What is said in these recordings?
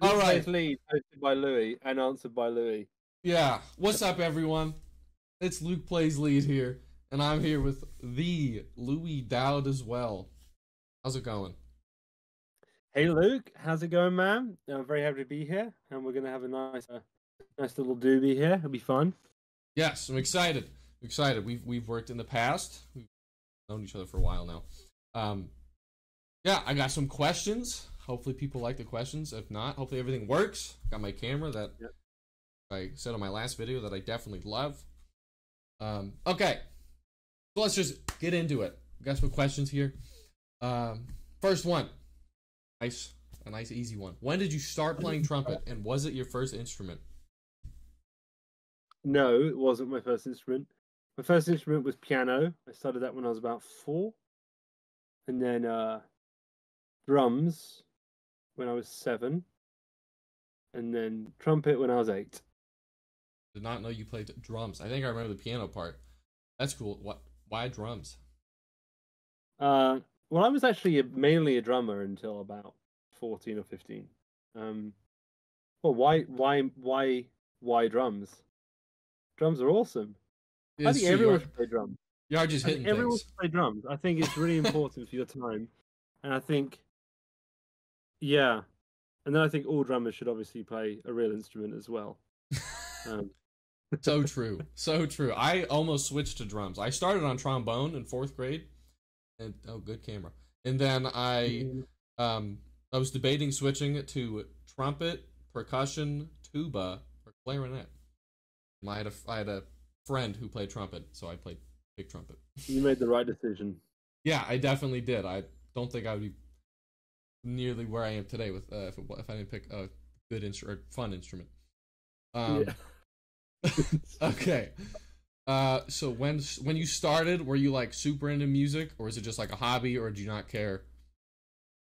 All Luke right. Plays Lead, hosted by Louis and answered by Louis. Yeah. What's up, everyone? It's Luke Plays Lead here, and I'm here with the Louis Dowdeswell. How's it going? Hey Luke, how's it going, man? I'm very happy to be here, and we're gonna have a nice, uh, nice little doobie here. It'll be fun. Yes, I'm excited. I'm excited. We've we've worked in the past. We've known each other for a while now. Um, yeah, I got some questions. Hopefully, people like the questions. If not, hopefully everything works. Got my camera that Yep. I said on my last video that I definitely love. Um, okay, so let's just get into it. We got some questions here. Um, first one, nice, a nice easy one. When did you start playing trumpet, and was it your first instrument? No, it wasn't my first instrument. My first instrument was piano. I started that when I was about four, and then uh, drums when I was seven, and then trumpet when I was eight. Did not know you played drums. I think I remember the piano part. That's cool. What? Why drums? Uh, well, I was actually a, mainly a drummer until about fourteen or fifteen. Um, well, why, why, why, why drums? Drums are awesome. I think true, everyone should play drums. you are just hitting everyone should play drums. I think it's really important for your time, and I think, yeah, and then I think all drummers should obviously play a real instrument as well. Um, so true. So true. I almost switched to drums. I started on trombone in fourth grade, and oh, good camera. And then I um I was debating switching it to trumpet, percussion, tuba, or clarinet. And I had a I had a friend who played trumpet, so I played big trumpet. you made the right decision. Yeah, I definitely did. I don't think I would be nearly where I am today with uh, if, it, if I didn't pick a good instrument, fun instrument. Um, Yeah. okay. Uh, so when when you started, were you like super into music, or is it just like a hobby, or do you not care?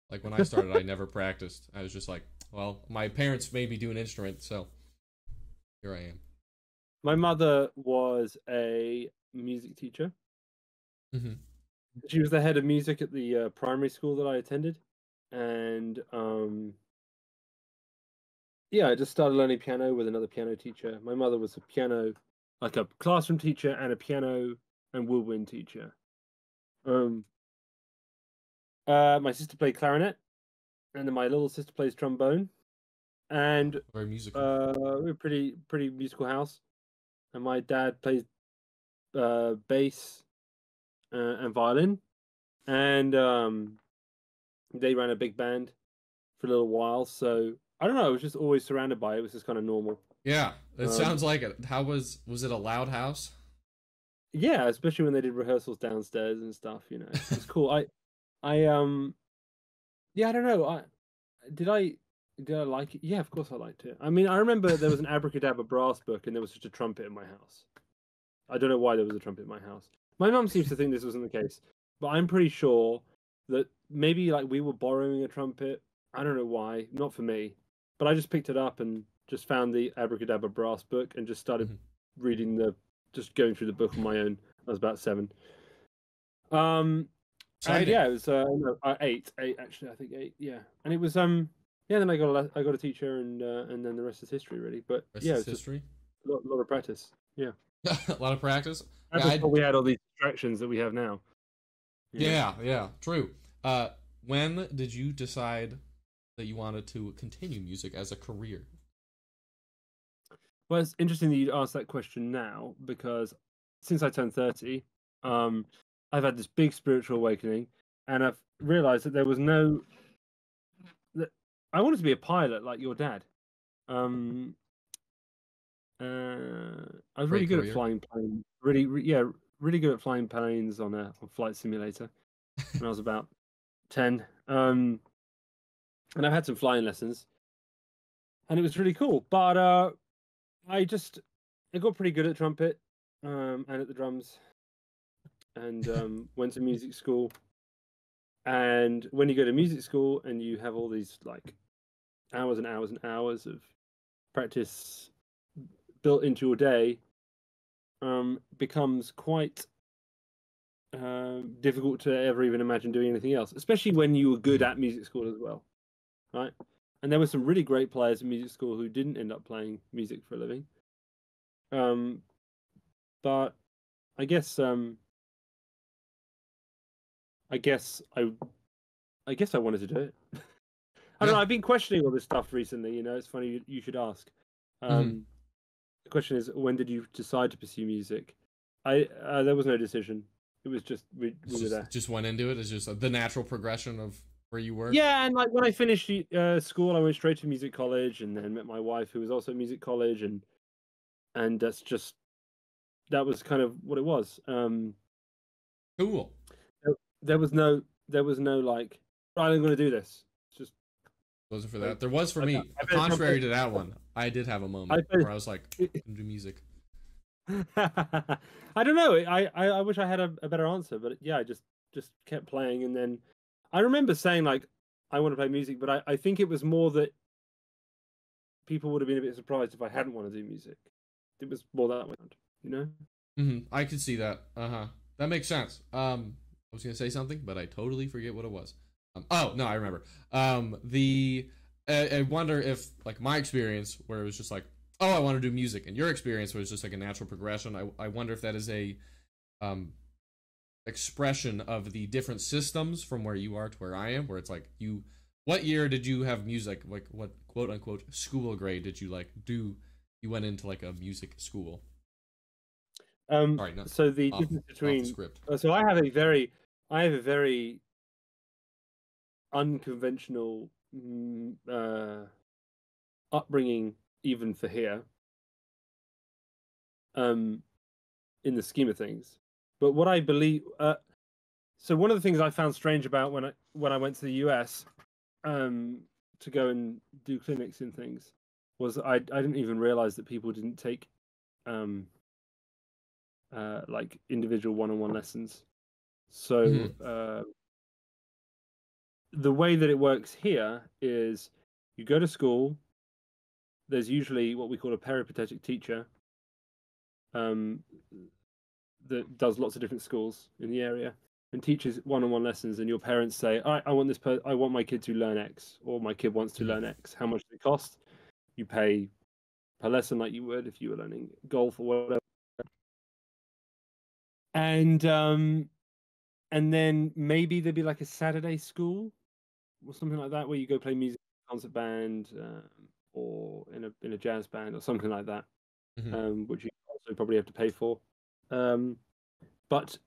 Like when I started, I never practiced. I was just like, well, my parents made me do an instrument, so here I am. My mother was a music teacher. hmm She was the head of music at the uh, primary school that I attended, and um, yeah, I just started learning piano with another piano teacher. My mother was a piano, like a classroom teacher and a piano and woodwind teacher. Um, uh, my sister played clarinet, and then my little sister plays trombone, and Very musical. uh, we're pretty pretty musical house, and my dad plays uh, bass uh, and violin, and um, they ran a big band for a little while. So I don't know. I was just always surrounded by it. It was just kind of normal. yeah, it um, sounds like it. How was was it a loud house? Yeah, especially when they did rehearsals downstairs and stuff. You know, it was cool. I, I um, yeah, I don't know. I did I did I like it? Yeah, of course I liked it. I mean, I remember there was an abracadabra brass book, and there was just a trumpet in my house. I don't know why there was a trumpet in my house. My mum seems to think this wasn't the case, but I'm pretty sure that maybe like we were borrowing a trumpet. I don't know why, not for me, but I just picked it up and just found the abracadabra brass book and just started Mhm. reading the, just going through the book on my own. I was about seven. Um, and yeah, it was uh, no, uh, eight, eight actually. I think eight. Yeah, and it was um, yeah. Then I got a I got a teacher, and uh, and then the rest is history, really. But Rest yeah, history. a lot, lot of practice. Yeah, a lot of practice. that's Yeah, we had all these distractions that we have now. Know? Yeah, yeah, true. Uh, when did you decide that you wanted to continue music as a career? Well, it's interesting that you asked that question now because since I turned 30, um, I've had this big spiritual awakening and I've realized that there was no. that I wanted to be a pilot like your dad. Um, uh, I was really good career. at flying planes. Really, re- yeah, really good at flying planes on a on flight simulator when I was about 10. Um, and I've had some flying lessons and it was really cool. But uh, I just I got pretty good at trumpet um, and at the drums, and um, went to music school. And when you go to music school and you have all these like hours and hours and hours of practice built into your day, um, becomes quite uh, difficult to ever even imagine doing anything else, especially when you were good at music school as well, right? and there were some really great players in music school who didn't end up playing music for a living. Um, but I guess um, I guess I, I guess I wanted to do it. I don't know. I've been questioning all this stuff recently. You know, it's funny you, you should ask. Um, Mhm. The question is, when did you decide to pursue music? I uh, there was no decision. It was just we, we were there. Just, just went into it. It's just the natural progression of where you were. Yeah, and like when I finished uh, school, I went straight to music college, and then met my wife, who was also at music college, and and that's just that was kind of what it was. Um, Cool. there was no there was no like, right, I'm going to do this. It's just Wasn't for that. There was for I me. I Contrary to that one, I did have a moment where I was like, I'm gonna do music. I don't know. I, I I wish I had a, a better answer, but yeah, I just just kept playing, and then I remember saying like, I want to play music, but I, I think it was more that people would have been a bit surprised if I hadn't want to do music. It was more that way, around, you know. hmm I could see that. Uh huh. That makes sense. Um, I was gonna say something, but I totally forget what it was. Um, oh no, I remember. Um, the I, I wonder if like my experience where it was just like, oh, I want to do music, and your experience was just like a natural progression. I I wonder if that is a um expression of the different systems from where you are to where I am, where it's like you. What year did you have music? Like what quote unquote school grade did you like do? You went into like a music school. Um, Sorry, no, so the off- difference between script. Uh, so I have a very, I have a very unconventional mm, uh, upbringing, even for here. Um, in the scheme of things, but what I believe, uh, so one of the things I found strange about when I when I went to the US, um, to go and do clinics and things, was I I didn't even realize that people didn't take, um, uh, like individual one-on-one lessons. So Mhm. uh, the way that it works here is you go to school. There's usually what we call a peripatetic teacher um, that does lots of different schools in the area and teaches one-on-one lessons. And your parents say, "I, I want this. Per- I want my kid to learn X, or my kid wants to learn X. How much does it cost?" You pay per lesson like you would if you were learning golf or whatever. And um, and then maybe there'd be like a Saturday school or something like that where you go play music, concert band, um, or in a in a jazz band or something like that, Mhm. um, which you also probably have to pay for. Um, but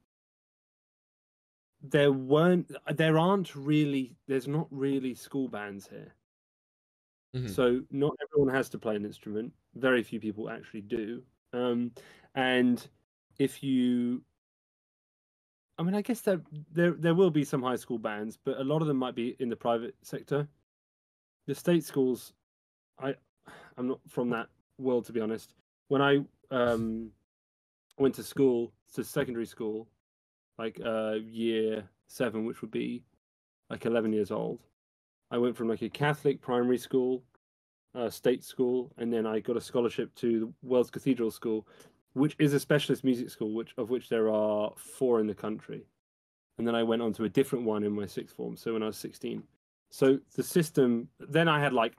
there weren't, there aren't really, there's not really school bands here. Mhm. So not everyone has to play an instrument. Very few people actually do. Um, and if you, I mean, I guess there there there will be some high school bands, but a lot of them might be in the private sector. The state schools, I I'm not from that world to be honest. When I um went to school, to secondary school, like uh year seven, which would be like eleven years old. I went from like a Catholic primary school, uh, state school, and then I got a scholarship to the Wells Cathedral School, which is a specialist music school, which of which there are four in the country. And then I went on to a different one in my sixth form, so when I was sixteen. So the system, then I had like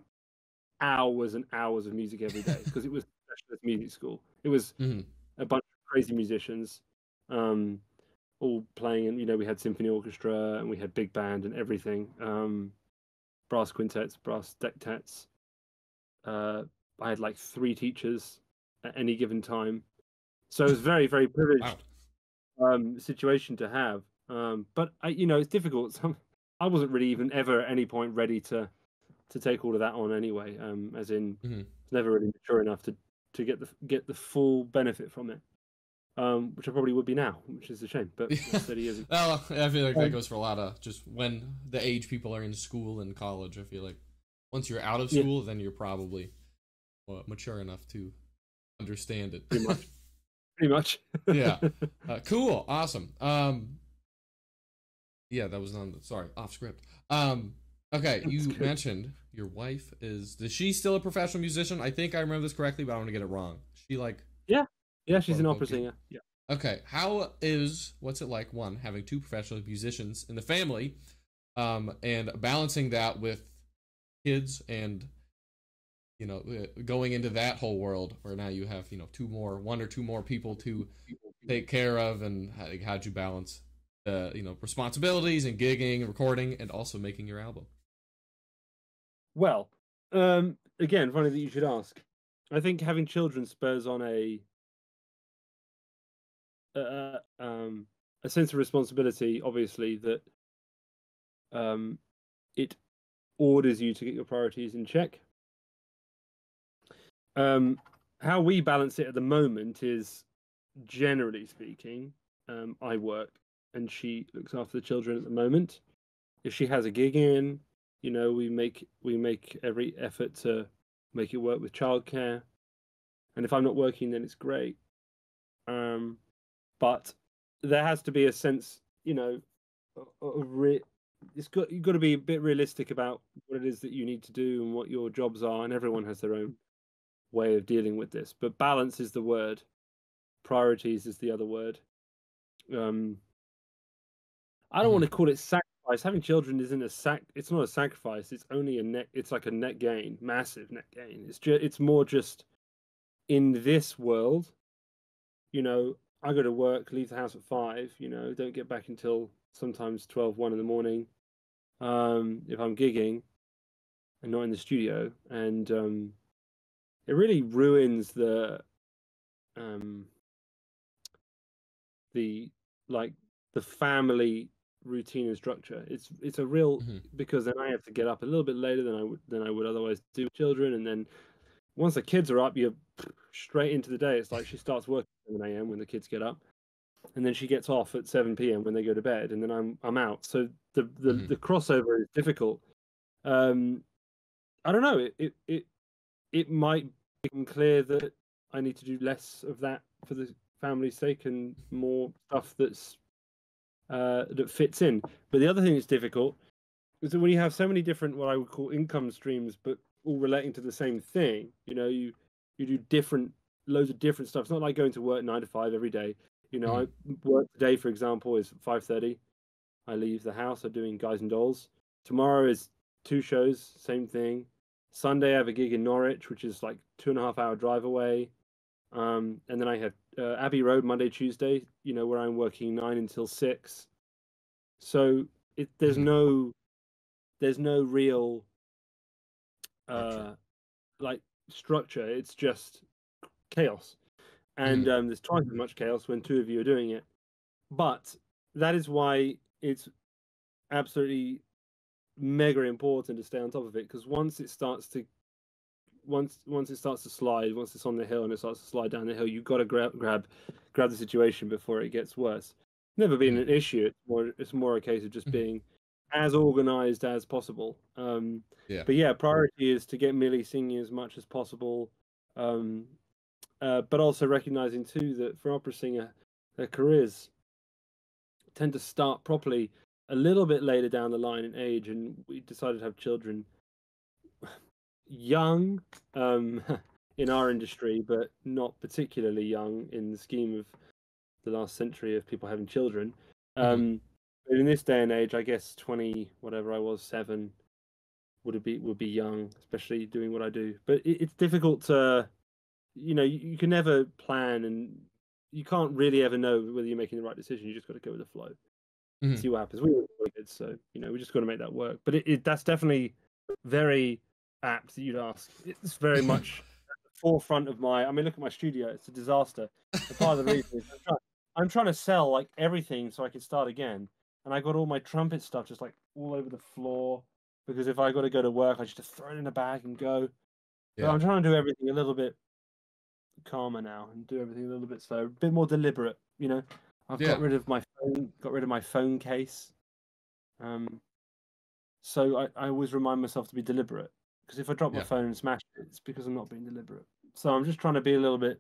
hours and hours of music every day because it was specialist music school. It was Mhm. a bunch of crazy musicians, um, all playing, and you know we had symphony orchestra and we had big band and everything. Um, brass quintets, brass dectets. Uh, I had like three teachers at any given time, so it was very, very privileged Wow. um, situation to have. Um, but I, you know, it's difficult. I wasn't really even ever at any point ready to to take all of that on anyway. Um, as in, Mhm. never really mature enough to to get the get the full benefit from it. Um, which I probably would be now, which is a shame. But that's 30 years ago. well, I feel like that Um, goes for a lot of just when the age people are in school and college. I feel like once you're out of Yeah. school, then you're probably well, mature enough to understand it. Pretty much. pretty much. Yeah. Uh, cool, awesome. Um, yeah, that was on. Sorry, off script. Um, okay, That's you good. mentioned your wife is. Is she still a professional musician? I think I remember this correctly, but I want to get it wrong. She like yeah, Yeah, she's an opera singer. Yeah. Okay, how is what's it like one having two professional musicians in the family, um, and balancing that with kids and you know uh, going into that whole world where now you have you know two more one or two more people to take care of and how, how'd you balance the you know responsibilities and gigging and recording and also making your album well um again funny that you should ask. I think having children spurs on a uh, um a sense of responsibility obviously that um it orders you to get your priorities in check. Um how we balance it at the moment is generally speaking um i work and she looks after the children at the moment. If she has a gig in you know we make we make every effort to make it work with childcare. And if i'm not working then it's great. Um but there has to be a sense you know of re- it's got you've got to be a bit realistic about what it is that you need to do and what your jobs are and everyone has their own way of dealing with this. But balance is the word. Priorities is the other word. Um i don't Mhm. want to call it sacrifice having children isn't a sac it's not a sacrifice it's only a net it's like a net gain massive net gain. It's just it's more just in this world you know i go to work leave the house at five you know don't get back until sometimes 12 1 in the morning um if i'm gigging and not in the studio. And um it really ruins the um the like the family routine and structure. It's it's a real Mhm. because then i have to get up a little bit later than i would than i would otherwise do with children and then once the kids are up you're straight into the day. It's like she starts working at 7 a.m when the kids get up and then she gets off at 7 p.m when they go to bed and then i'm i'm out. So the the, Mhm. the crossover is difficult. Um i don't know. It, it it it might become clear that i need to do less of that for the family's sake and more stuff that's uh that fits in. But the other thing that's difficult is that when you have so many different what i would call income streams but all relating to the same thing you know you you do different loads of different stuff. It's not like going to work nine to five every day. You know i work today for example is 5.30 i leave the house i'm doing guys and dolls. Tomorrow is two shows same thing. Sunday i have a gig in norwich which is like two and a half hour drive away. Um, and then i have uh, abbey road monday tuesday you know where i'm working nine until six. So it, there's Mhm. no there's no real uh like structure. It's just chaos. And um, there's twice as much chaos when two of you are doing it. But that is why it's absolutely mega important to stay on top of it because once it starts to once once it starts to slide once it's on the hill and it starts to slide down the hill you've got to grab grab grab the situation before it gets worse never been an issue it's more it's more a case of just Mhm. being as organized as possible um Yeah. but yeah priority is to get millie singing as much as possible um uh, but also recognizing too that for opera singer their careers tend to start properly a little bit later down the line in age and we decided to have children young um in our industry but not particularly young in the scheme of the last century of people having children. Um but in this day and age i guess 20 whatever i was 7 would it be would be young especially doing what i do. But it, it's difficult to you know you, you can never plan and you can't really ever know whether you're making the right decision. You just got to go with the flow Mhm. see what happens. We were really good so you know we just got to make that work. But it, it that's definitely very apt that you'd ask. It's very much at the forefront of my i mean look at my studio. It's a disaster. And part of the reason is I'm trying, I'm trying to sell like everything so i can start again. And i got all my trumpet stuff just like all over the floor because if i got to go to work i just throw it in a bag and go. But i'm trying to do everything a little bit calmer now and do everything a little bit slower a bit more deliberate you know? I've Yeah. got rid of my phone got rid of my phone case. Um so i, I always remind myself to be deliberate because if i drop Yeah. my phone and smash it it's because i'm not being deliberate so i'm just trying to be a little bit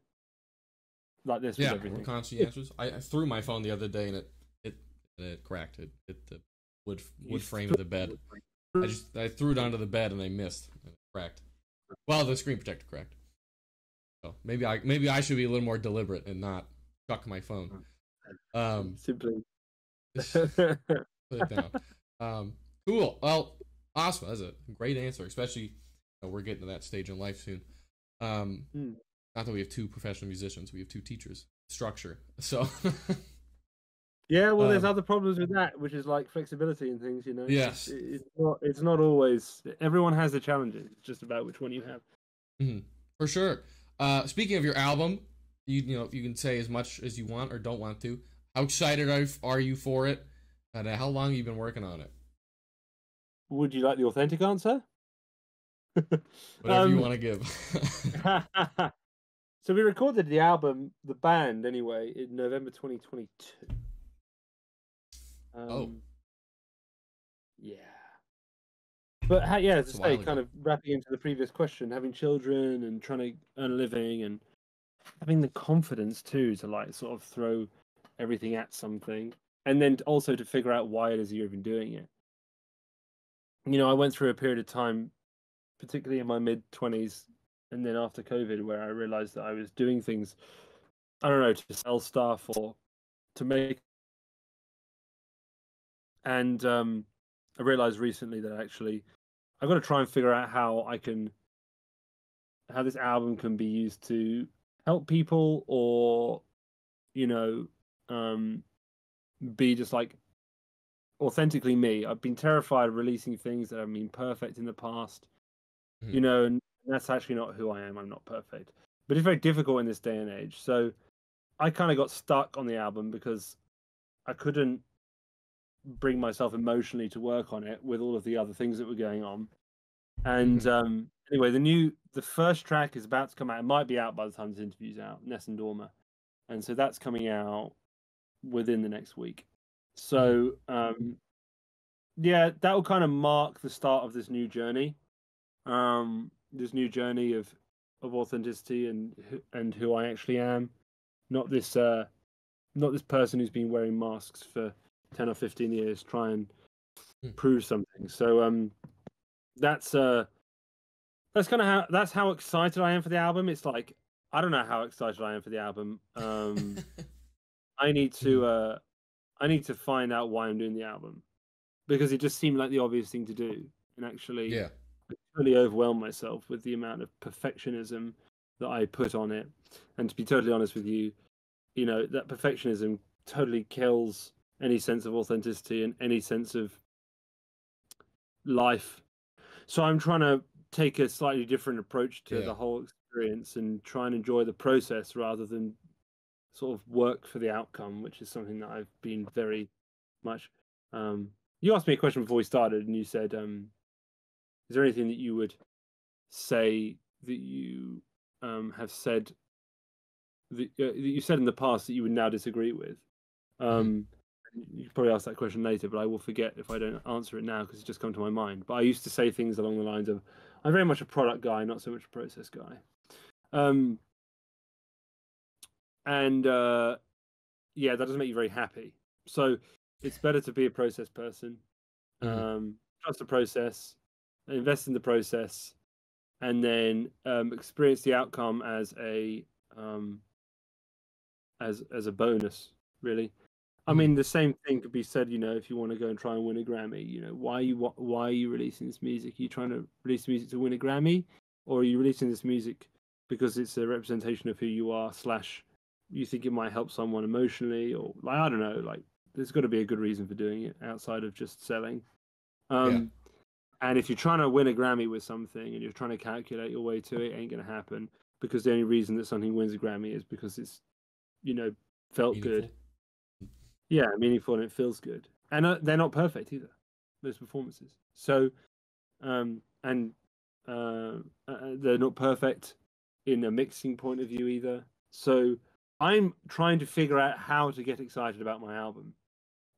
like this Yeah, with everything conscientious. I, I threw my phone the other day and it it it cracked. It hit the wood You wood frame of the bed. I just I threw it onto the bed and I missed. And it cracked. Well, the screen protector cracked. So maybe I maybe I should be a little more deliberate and not chuck my phone. Um, simply put it down. Um, cool. Well, Awesome. That's a great answer, especially you know, we're getting to that stage in life soon. Um, Hmm. Not that we have two professional musicians, we have two teachers. Structure. So, Yeah, well, there's Um, other problems with that, which is like flexibility and things. You know. Yes. It's not. It's not always. Everyone has the challenges. It's just about which one you have. for sure. Uh, speaking of your album, you you know if you can say as much as you want or don't want to. How excited are are you for it? And uh, how long have you been working on it? Would you like the authentic answer? Whatever you Um, want to give. so we recorded the album, the band, anyway, in November 2022. Um, Oh. Yeah. But ha- yeah, as I say, kind of wrapping into the previous question, having children and trying to earn a living and having the confidence too to like sort of throw everything at something, and then also to figure out why it is you're even doing it. You know, I went through a period of time, particularly in my mid twenties, and then after COVID, where I realized that I was doing things, I don't know, to sell stuff or to make. And um, I realized recently that actually I've got to try and figure out how I can, how this album can be used to help people or, you know, um, be just like authentically me. I've been terrified of releasing things that have been perfect in the past, you Mhm. know, and that's actually not who I am. I'm not perfect, but it's very difficult in this day and age. So I kind of got stuck on the album because I couldn't bring myself emotionally to work on it with all of the other things that were going on. And Mhm. um, anyway, the new, the first track is about to come out. It might be out by the time this interview's out, Nessun Dorma, and so that's coming out within the next week. So um, yeah, that will kind of mark the start of this new journey, um, this new journey of of authenticity and and who I actually am, not this uh, not this person who's been wearing masks for ten or fifteen years, try and Hmm. prove something. So um, that's uh, that's kind of how that's how excited I am for the album. It's like I don't know how excited I am for the album. Um, I need to uh, I need to find out why I'm doing the album because it just seemed like the obvious thing to do, and actually, yeah. I totally overwhelmed myself with the amount of perfectionism that I put on it. And to be totally honest with you, you know that perfectionism totally kills any sense of authenticity and any sense of life. So I'm trying to take a slightly different approach to Yeah. the whole experience and try and enjoy the process rather than sort of work for the outcome, which is something that I've been very much. Um, you asked me a question before we started, and you said, um, "Is there anything that you would say that you um, have said that, uh, that you said in the past that you would now disagree with?" Um, You could probably ask that question later, but I will forget if I don't answer it now because it's just come to my mind. But I used to say things along the lines of, "I'm very much a product guy, not so much a process guy." Um, and uh, yeah, that doesn't make you very happy. So it's better to be a process person, Mhm. um, trust the process, invest in the process, and then um, experience the outcome as a um, as as a bonus. Really, I Mhm. mean, the same thing could be said. You know, if you want to go and try and win a Grammy, you know, why are you why are you releasing this music? Are you trying to release music to win a Grammy, or are you releasing this music because it's a representation of who you are? Slash, you think it might help someone emotionally, or like I don't know, like there's got to be a good reason for doing it outside of just selling. Um, And if you're trying to win a Grammy with something and you're trying to calculate your way to it, it ain't gonna happen because the only reason that something wins a Grammy is because it's, you know, felt good. Yeah, meaningful and it feels good. And uh, they're not perfect either, those performances. So, um, and uh, uh, they're not perfect in a mixing point of view either. So I'm trying to figure out how to get excited about my album.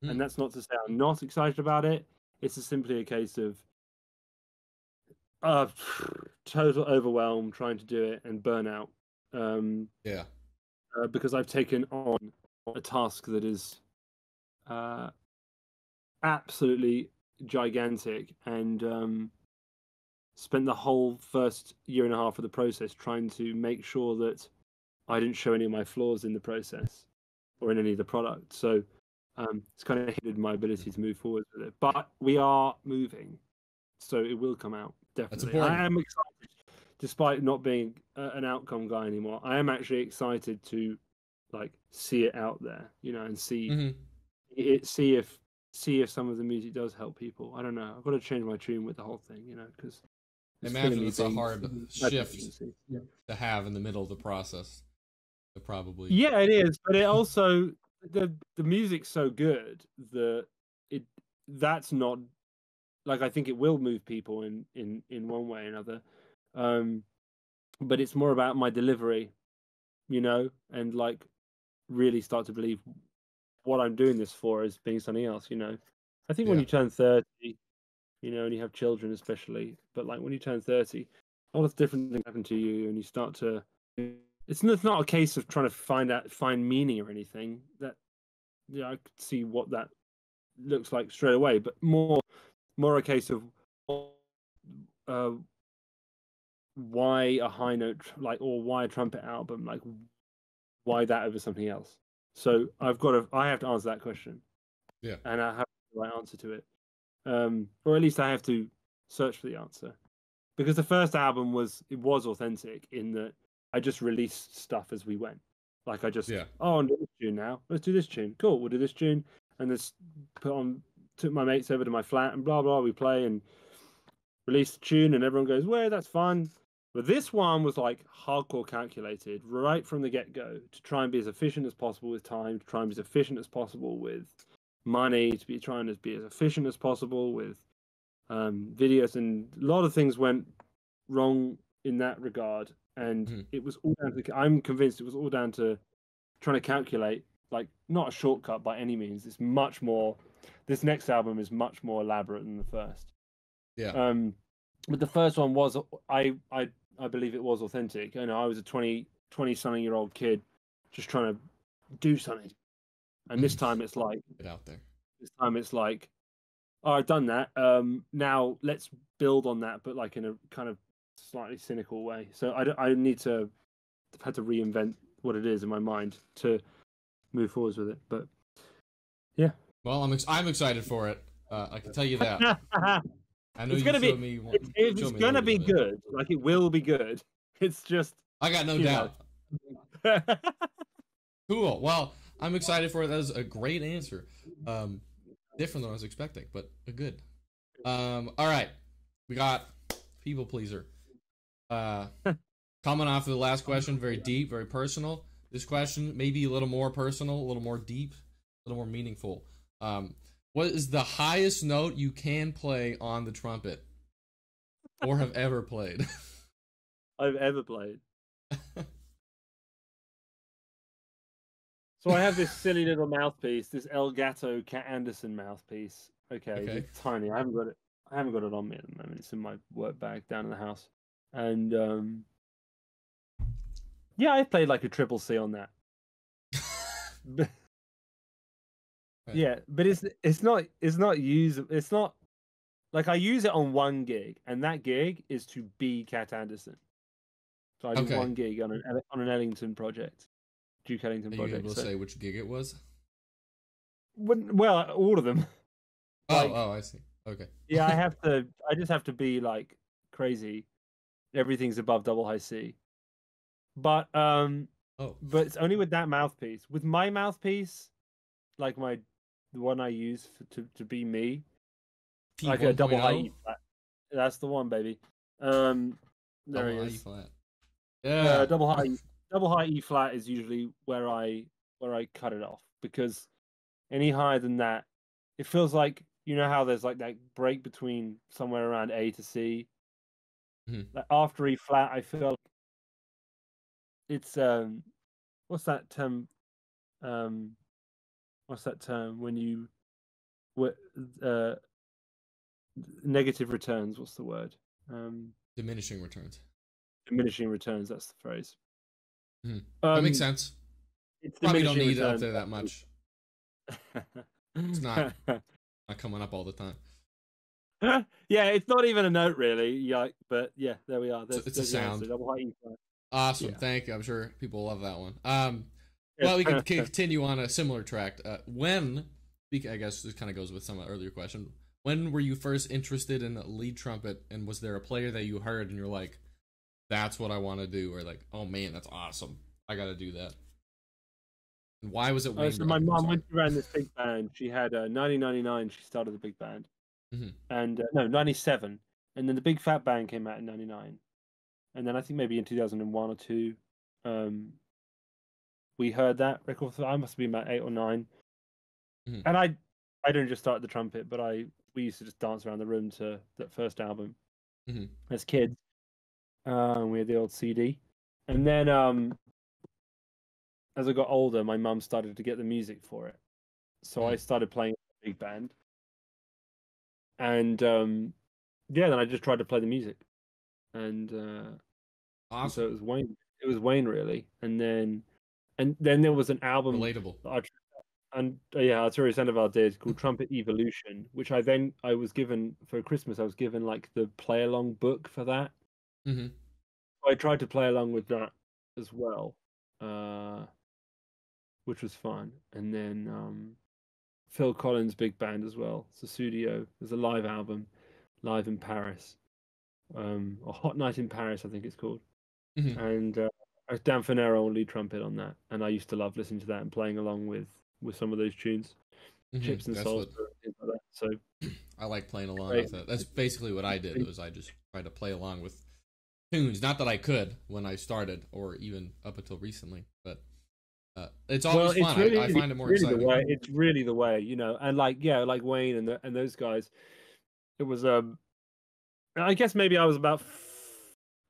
Hmm. And that's not to say I'm not excited about it. It's just simply a case of uh, total overwhelm trying to do it and burnout. Um, Yeah. uh, because I've taken on a task that is uh, absolutely gigantic and um, spent the whole first year and a half of the process trying to make sure that I didn't show any of my flaws in the process or in any of the product. So um, it's kind of hindered my ability to move forward with it. But we are moving. so it will come out definitely. I am excited, despite not being uh, an outcome guy anymore. I am actually excited to like see it out there, you know, and see hmm it, see if see if some of the music does help people. I don't know. I've got to change my tune with the whole thing, you know, because Imagine it's a hard shift. to have in the middle of the process. Probably. Yeah, it is, but it also the the music's so good that it that's not like I think it will move people in in in one way or another. Um but it's more about my delivery, you know, and like really start to believe what I'm doing this for is being something else, you know. I think when you turn 30, you know, and you have children especially, but like when you turn 30, all of different things happen to you and you start to it's not, it's not a case of trying to find out find meaning or anything that yeah i could see what that looks like straight away but more more a case of uh why a high note like or why a trumpet album like why that over something else. So i've got to i have to answer that question. Yeah. and i have the right answer to it. Um or at least i have to search for the answer. Because the first album was it was authentic in that I just released stuff as we went. Like I just Yeah. oh, I'm doing this tune now. Let's do this tune. Cool, we'll do this tune, and this put on took my mates over to my flat and blah blah. We play and release the tune, and everyone goes, "Well, that's fun." But this one was like hardcore calculated right from the get go to try and be as efficient as possible with time, to try and be as efficient as possible with money, to be trying to be as efficient as possible with um, videos, and a lot of things went wrong in that regard. And Mhm. it was all down to, I'm convinced it was all down to trying to calculate, like, not a shortcut by any means. It's much more, this next album is much more elaborate than the first. Yeah. Um, but the first one was, I, I, I believe it was authentic. You know, I was a 20, 20 something year old kid just trying to do something. And this Mhm. time it's like, Get out there. this time it's like, oh, I've done that. Um, now let's build on that, but like in a kind of slightly cynical way. So I, I need to I've had to reinvent what it is in my mind to move forwards with it. But yeah. Well, I'm ex- I'm excited for it. Uh, I can tell you that. I know It's you gonna be- me. one- it's, it's showed me a gonna be bit good. Like it will be good. It's just I got no doubt. Cool. Well, I'm excited for it. That was a great answer. Um, different than I was expecting, but a good. Um, all right, we got people pleaser. Uh, coming off of the last question, very deep, very personal. This question maybe a little more personal, a little more deep, a little more meaningful. Um, what is the highest note you can play on the trumpet, or have ever played? I've ever played. So I have this silly little mouthpiece, this Elgato Cat Anderson mouthpiece. Okay, Okay. it's tiny. I haven't got it. I haven't got it on me at the moment. It's in my work bag down in the house. And um, yeah, I played like a triple C on that. But- Yeah, but it's it's not it's not use it's not like I use it on one gig, and that gig is to be Cat Anderson. So I do Okay. one gig on an on an Ellington project, Duke Ellington Are you project. able to so- say which gig it was? When- well, all of them. Oh, Like- oh, I see. Okay. Yeah, I have to. I just have to be like crazy. Everything's above double high C. But um, Oh, but it's only with that mouthpiece. With my mouthpiece, like my the one I use for, to to be me, P like a double high E flat. That's the one, baby. Um, there Double he high is. flat. Uh, Yeah. double high, double high E flat is usually where I where I cut it off because any higher than that, it feels like you know how there's like that break between somewhere around A to C. Mhm. Like after E flat, I feel like it's um, what's that term? Um, what's that term when you, what uh, negative returns? What's the word? Um, Diminishing returns. diminishing returns. That's the phrase. Mm-hmm. Um, that makes sense. It's Probably don't need it up there that much. It's not. Not coming up all the time. yeah, it's not even a note really. Yeah, but yeah, there we are. It's a- There's, it's there's the answer, sound. Double high flat. Awesome. Yeah. Thank you. I'm sure people love that one. Um, well, we can continue on a similar track. Uh, when, speak- I guess this kind of goes with some of the earlier question. when were you first interested in lead trumpet, and was there a player that you heard and you're like, "That's what I want to do," or like, "Oh man, that's awesome, I got to do that." And why was it? Uh, Wayne so my mom Sorry. went around this big band. She had uh, 1999. She started the big band, Mhm. and uh, no 97, and then the big phat band came out in 99, and then I think maybe in 2001 or two, um, we heard that record. I must have been about eight or 9 Mhm. and I I didn't just start the trumpet, but I we used to just dance around the room to that first album Mhm. as kids. Um, we had the old CD, and then um, as I got older, my mum started to get the music for it, so I Mm. started playing big band, and um, yeah, then I just tried to play the music, and, uh, awesome, so it was Wayne. It was Wayne really, and then and then there was an album relatable. I and uh, yeah, Arturo Sandoval did called Trumpet Evolution, which I then I was given for Christmas. I was given like the play along book for that. hmm I tried to play along with that as well, uh, which was fun. And then um, Phil Collins big band as well. It's a studio. There's a live album, live in Paris, um, a Hot Night in Paris, I think it's called. Mhm. And uh, Dan Fornero on lead trumpet on that, and I used to love listening to that and playing along with with some of those tunes, Mhm. Chips and Souls, what- and like. So I like playing along Right. with it. That's basically what I did. Was I just tried to play along with tunes. Not that I could when I started, or even up until recently, but uh, it's always fun. I, I find it more really exciting. The way, it's really the way, you know, and like yeah, like Wayne and the, and those guys. It was um, I guess maybe I was about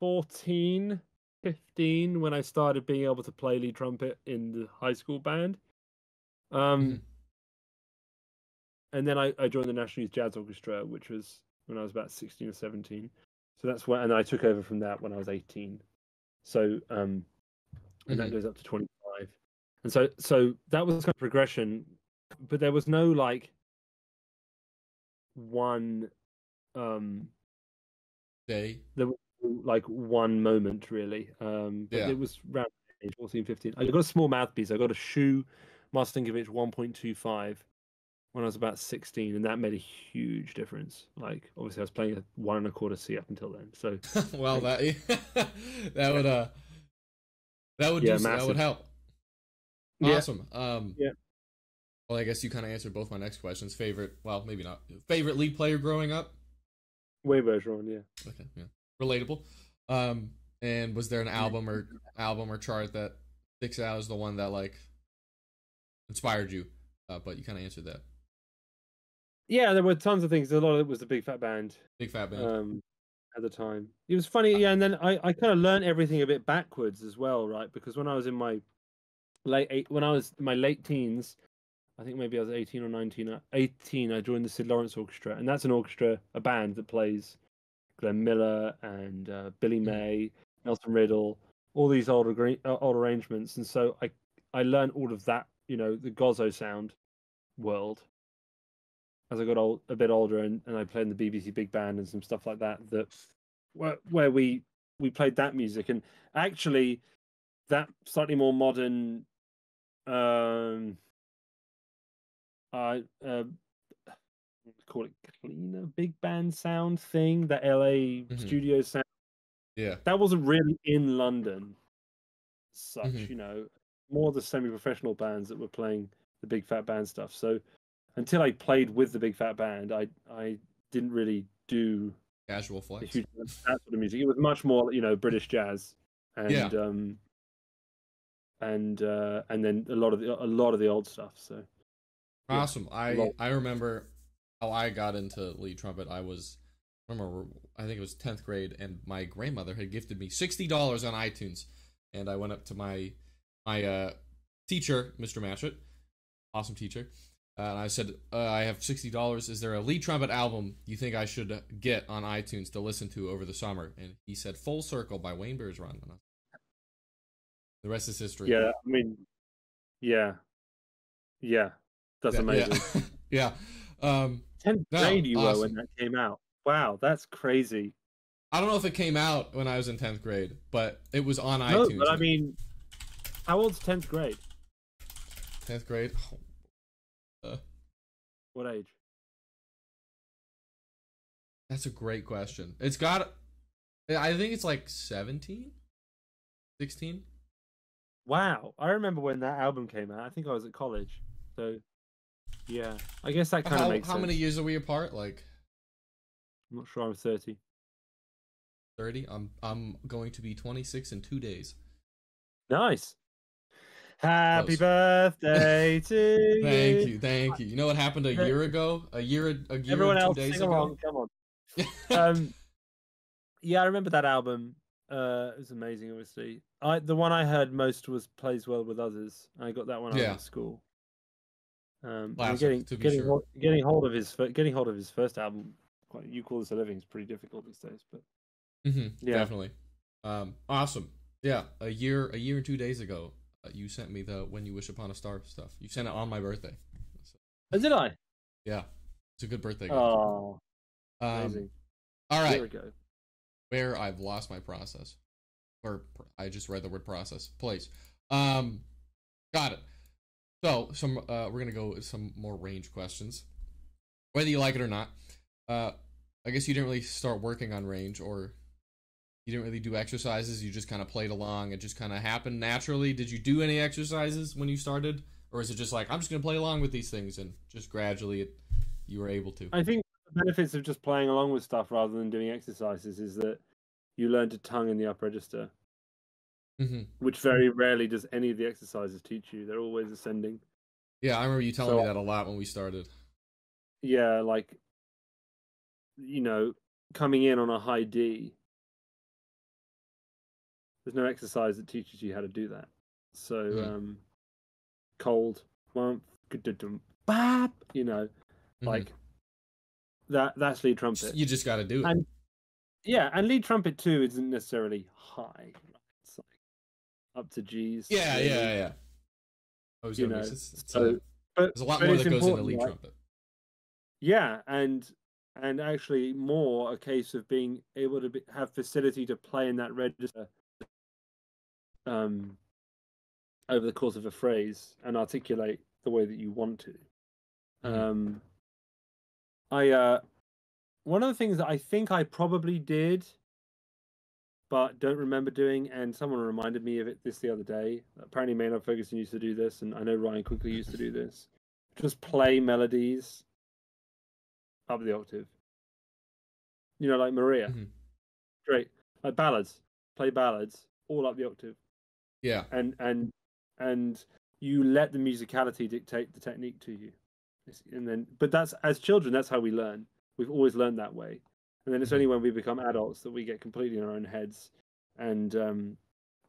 14, 15 when I started being able to play lead trumpet in the high school band. Um, Mhm. and then I, I joined the National Youth Jazz Orchestra, which was when I was about sixteen or seventeen. So that's when, and I took over from that when I was eighteen. So um, and that Mhm. goes up to 25 and so so that was kind of progression but there was no like one um Day. There was like one moment really um but Yeah. it was around age 14 15 i got a small mouthpiece i got a Shew Marcinkiewicz 1.25 when i was about 16 and that made a huge difference like obviously i was playing a one and a quarter c up until then so well, that that would uh that would Yeah, do, that would help. Yeah. Awesome. Um, Yeah. Well, I guess you kind of answered both my next questions. Favorite? Well, maybe not. Favorite lead player growing up? Wayne Bergeron, yeah Okay, yeah, relatable. Um, and was there an album or album or chart that sticks out as the one that like inspired you? Uh, but you kind of answered that. yeah there were tons of things a lot of it was the big phat band Big phat band. um, at the time. It was funny, yeah. And then I, I kind of learned everything a bit backwards as well, right? Because when I was in my late eight, when I was in my late teens, I think maybe I was eighteen or nineteen. uh, Eighteen, I joined the Syd Lawrence Orchestra, and that's an orchestra, a band that plays Glenn Miller and uh, Billy May, Nelson Riddle, all these old uh, old arrangements. And so I I learned all of that, you know, the Gozo sound world as I got old, a bit older, and, and I played in the BBC Big Band and some stuff like that. That where, where we we played that music, and actually, that slightly more modern, um, I uh, call it cleaner big band sound thing, the LA Mhm. studio sound. yeah. That wasn't really in London, such Mhm. you know, more the semi-professional bands that were playing the big phat band stuff. So until I played with the big phat band, I I didn't really do Casual flex. huge amount of that sort of music. It was much more, you know, British jazz and Yeah. um and uh and then a lot of the a lot of the old stuff. So yeah, Awesome. I I remember how I got into lead trumpet. I was I remember I think it was tenth grade, and my grandmother had gifted me sixty dollars on iTunes, and I went up to my my uh, teacher, Mr. Matchett, awesome teacher, uh, and I said, uh, "I have sixty dollars. Is there a lead trumpet album you think I should get on iTunes to listen to over the summer?" And he said, "Full Circle" by Wayne Bergeron. And I- The rest is history. yeah, I mean yeah. Yeah. That's Yeah, amazing. Yeah. yeah. Um, Tenth No, grade you were when that came out. Wow, that's crazy. I don't know if it came out when I was in tenth grade, but it was on No, iTunes. but I mean how old's tenth grade? tenth grade. What age? That's a great question. It's got, I think it's like 17, 16. Wow, I remember when that album came out. I think I was at college, so yeah, I guess that kind of How, makes how sense. many years are we apart? Like I'm not sure. I'm thirty. 30? I'm I'm going to be 26 in two days. Nice. Happy Close. birthday to you. Thank you, thank you. You know what happened a year ago? A year, a year Everyone two else, days ago. along. Come on. um, yeah, I remember that album. Uh, it was amazing. Obviously, I the one I heard most was "Plays Well with Others." I got that one was Yeah. at school. Um, Classic, getting to be getting sure. hold, getting hold of his getting hold of his first album, quite, "You Call This a Living" is pretty difficult these days. But mm-hmm, Yeah. Definitely. Um, awesome. Yeah, a year, a year and two days ago, uh, you sent me the "When You Wish Upon a Star" stuff. You sent it on my birthday. So, oh, did I? yeah, it's a good birthday. gift. Oh, um, amazing! all right. Where I've lost my process, or I just read the word process. Place. Um, got it. So some uh, we're gonna go with some more range questions, whether you like it or not. Uh, I guess you didn't really start working on range, or you didn't really do exercises. You just kind of played along. It just kind of happened naturally. Did you do any exercises when you started, or is it just like I'm just gonna play along with these things and just gradually it, you were able to? I think benefits of just playing along with stuff rather than doing exercises is that you learn to tongue in the upper register, hmm which very rarely does any of the exercises teach you. They're always ascending. Yeah, I remember you telling me that a lot when we started. Yeah, like you know, coming in on a high D. There's no exercise that teaches you how to do that. So Mhm. um cold, bap, you know, Mhm. like that. That's lead trumpet. you just got to do it. And- Yeah, and lead trumpet too isn't necessarily high. It's like up to G's. Yeah, really. yeah, yeah. I was You know, it's, it's, so- uh, But there's a lot more that goes into lead right? trumpet. Yeah, and and actually more a case of being able to be, have facility to play in that register um over the course of a phrase and articulate the way that you want to. Mhm. Um I uh one of the things that I think I probably did but don't remember doing and someone reminded me of it this the other day. Apparently Maynard Ferguson used to do this and I know Ryan Quigley used to do this. Just play melodies up the octave. You know, like Maria. Mhm. Great. Like ballads. Play ballads all up the octave. Yeah, And and and you let the musicality dictate the technique to you. And then but that's as children, that's how we learn. We've always learned that way. And then it's only when we become adults that we get completely in our own heads and um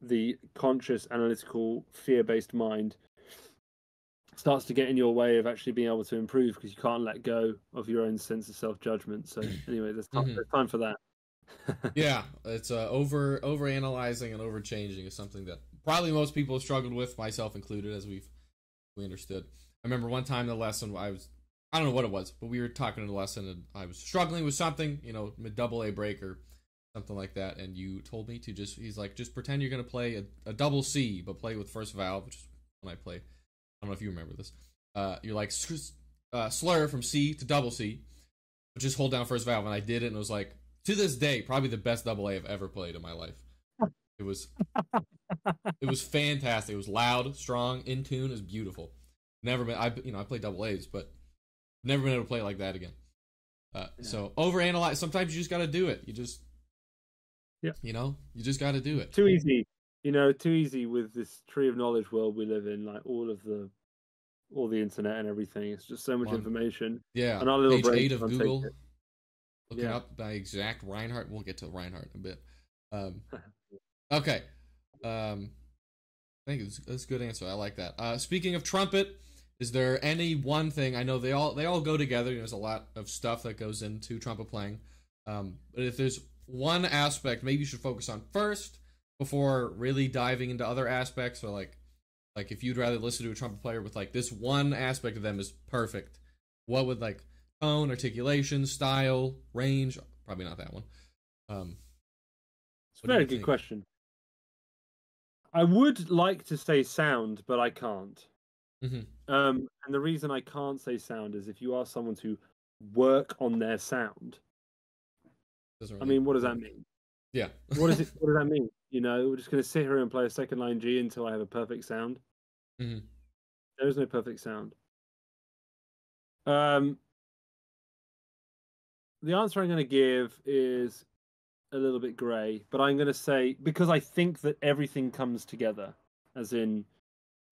the conscious analytical fear-based mind starts to get in your way of actually being able to improve because you can't let go of your own sense of self-judgment. So anyway, there's time, Mhm. there's time for that. yeah. It's uh, over over analyzing and over changing is something that probably most people have struggled with, myself included, as we've we understood. I remember one time in the lesson I was I don't know what it was, but we were talking in the lesson and I was struggling with something, you know, a double A break or something like that, and you told me to just he's like just pretend you're gonna play a, a double C, but play with first valve, which is when I play. I don't know if you remember this. Uh, you're like uh, slur from C to double C, but just hold down first valve, and I did it, and it was like to this day probably the best double A I've ever played in my life. It was it was fantastic. It was loud, strong, in tune. It was beautiful. Never been I you know I played double A's, but never been able to play like that again. Uh, Yeah. So overanalyze. Sometimes you just got to do it. You just Yeah. You know, you just got to do it. too easy, you know, too easy with this tree of knowledge world we live in, like all of the all the internet and everything. It's just so much One- information. Yeah. And our little Page eight of can't take Google. it. Looking Yeah. up by exact Reinhardt. We'll get to Reinhardt in a bit. Um, okay. Um, I think it's, that's a good answer. I like that. Uh, speaking of trumpet, is there any one thing? I know they all they all go together. There's a lot of stuff that goes into trumpet playing. Um, but if there's one aspect, maybe you should focus on first before really diving into other aspects, or like like if you'd rather listen to a trumpet player with like this one aspect of them is perfect, what would like tone, articulation, style, range? Probably not that one. Um, It's a very good think? question. I would like to say sound, but I can't. Mhm. Um, and the reason I can't say sound is if you ask someone to work on their sound, Doesn't I mean, what does that mean? Yeah. What is it? What does that mean? You know, we're just going to sit here and play a second line G until I have a perfect sound. Mhm. There is no perfect sound. Um, the answer I'm going to give is a little bit grey, but I'm going to say because I think that everything comes together, as in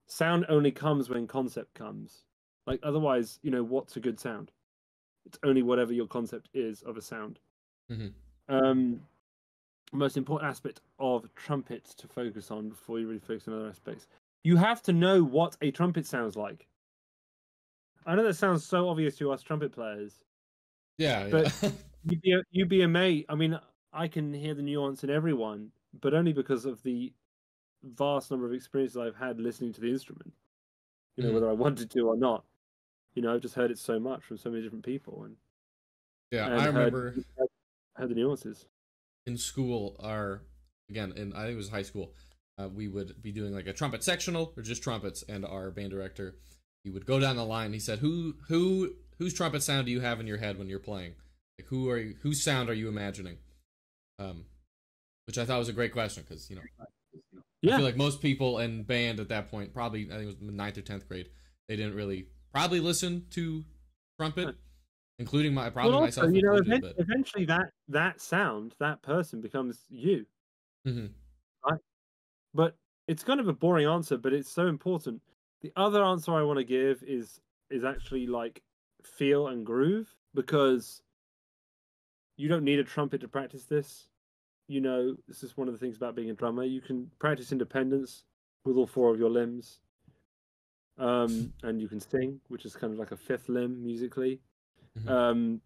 sound only comes when concept comes. Like otherwise, you know, what's a good sound? It's only whatever your concept is of a sound. Mhm. Um, most important aspect of trumpets to focus on before you really focus on other aspects. You have to know what a trumpet sounds like. I know that sounds so obvious to us trumpet players. Yeah. But- yeah. You'd be a, you'd be a mate. I mean, I can hear the nuance in everyone, but only because of the vast number of experiences I've had listening to the instrument. You know, Mhm. whether I wanted to or not. You know, I've just heard it so much from so many different people, and, yeah. and I remember heard, heard the nuances. in school, our again, in I think it was high school, uh, we would be doing like a trumpet sectional or just trumpets, and our band director, he would go down the line. He said, "Who, who, whose trumpet sound do you have in your head when you're playing? Like, who are you? Whose sound are you imagining?" Um, which I thought was a great question because you know I Yeah, feel like most people in band at that point, probably I think it was ninth or tenth grade, they didn't really probably listen to trumpet, including my probably well, myself also, you know, included. event- eventually that that sound, that person becomes you. but Mhm. But it's kind of a boring answer, but it's so important. The other answer I want to give is is actually like feel and groove because you don't need a trumpet to practice this. You know, this is one of the things about being a drummer. You can practice independence with all four of your limbs. Um, and you can sing, which is kind of like a fifth limb musically. Mhm. Um,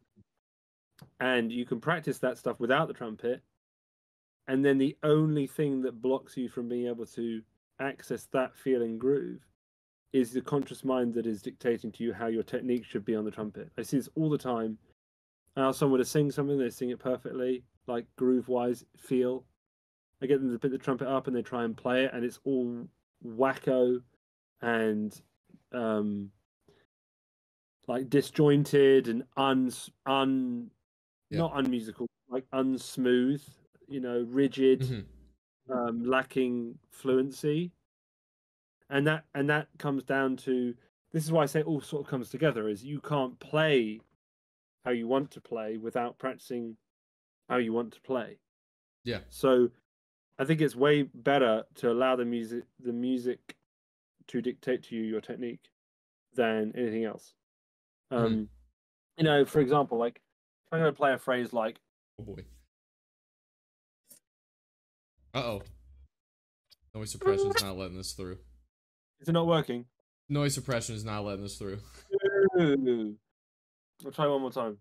and you can practice that stuff without the trumpet. And then the only thing that blocks you from being able to access that feel and groove is the conscious mind that is dictating to you how your technique should be on the trumpet. I see this all the time. I ask someone to sing something, they sing it perfectly, like groove wise, feel. I get them to pick the trumpet up and they try and play it, and it's all wacko and um, like disjointed and un un Yeah. not unmusical, like unsmooth, you know, rigid Mhm. um, lacking fluency, and that and that comes down to this is why I say it all sort of comes together is you can't play how you want to play without practicing how you want to play. Yeah. So I think it's way better to allow the music the music to dictate to you your technique than anything else. Um, You know, for example, like if I'm going to play a phrase like Oh boy. Uh oh. Noise suppression is not letting this through. "Is it not working?" Noise suppression is not letting this through. I'll try one more time.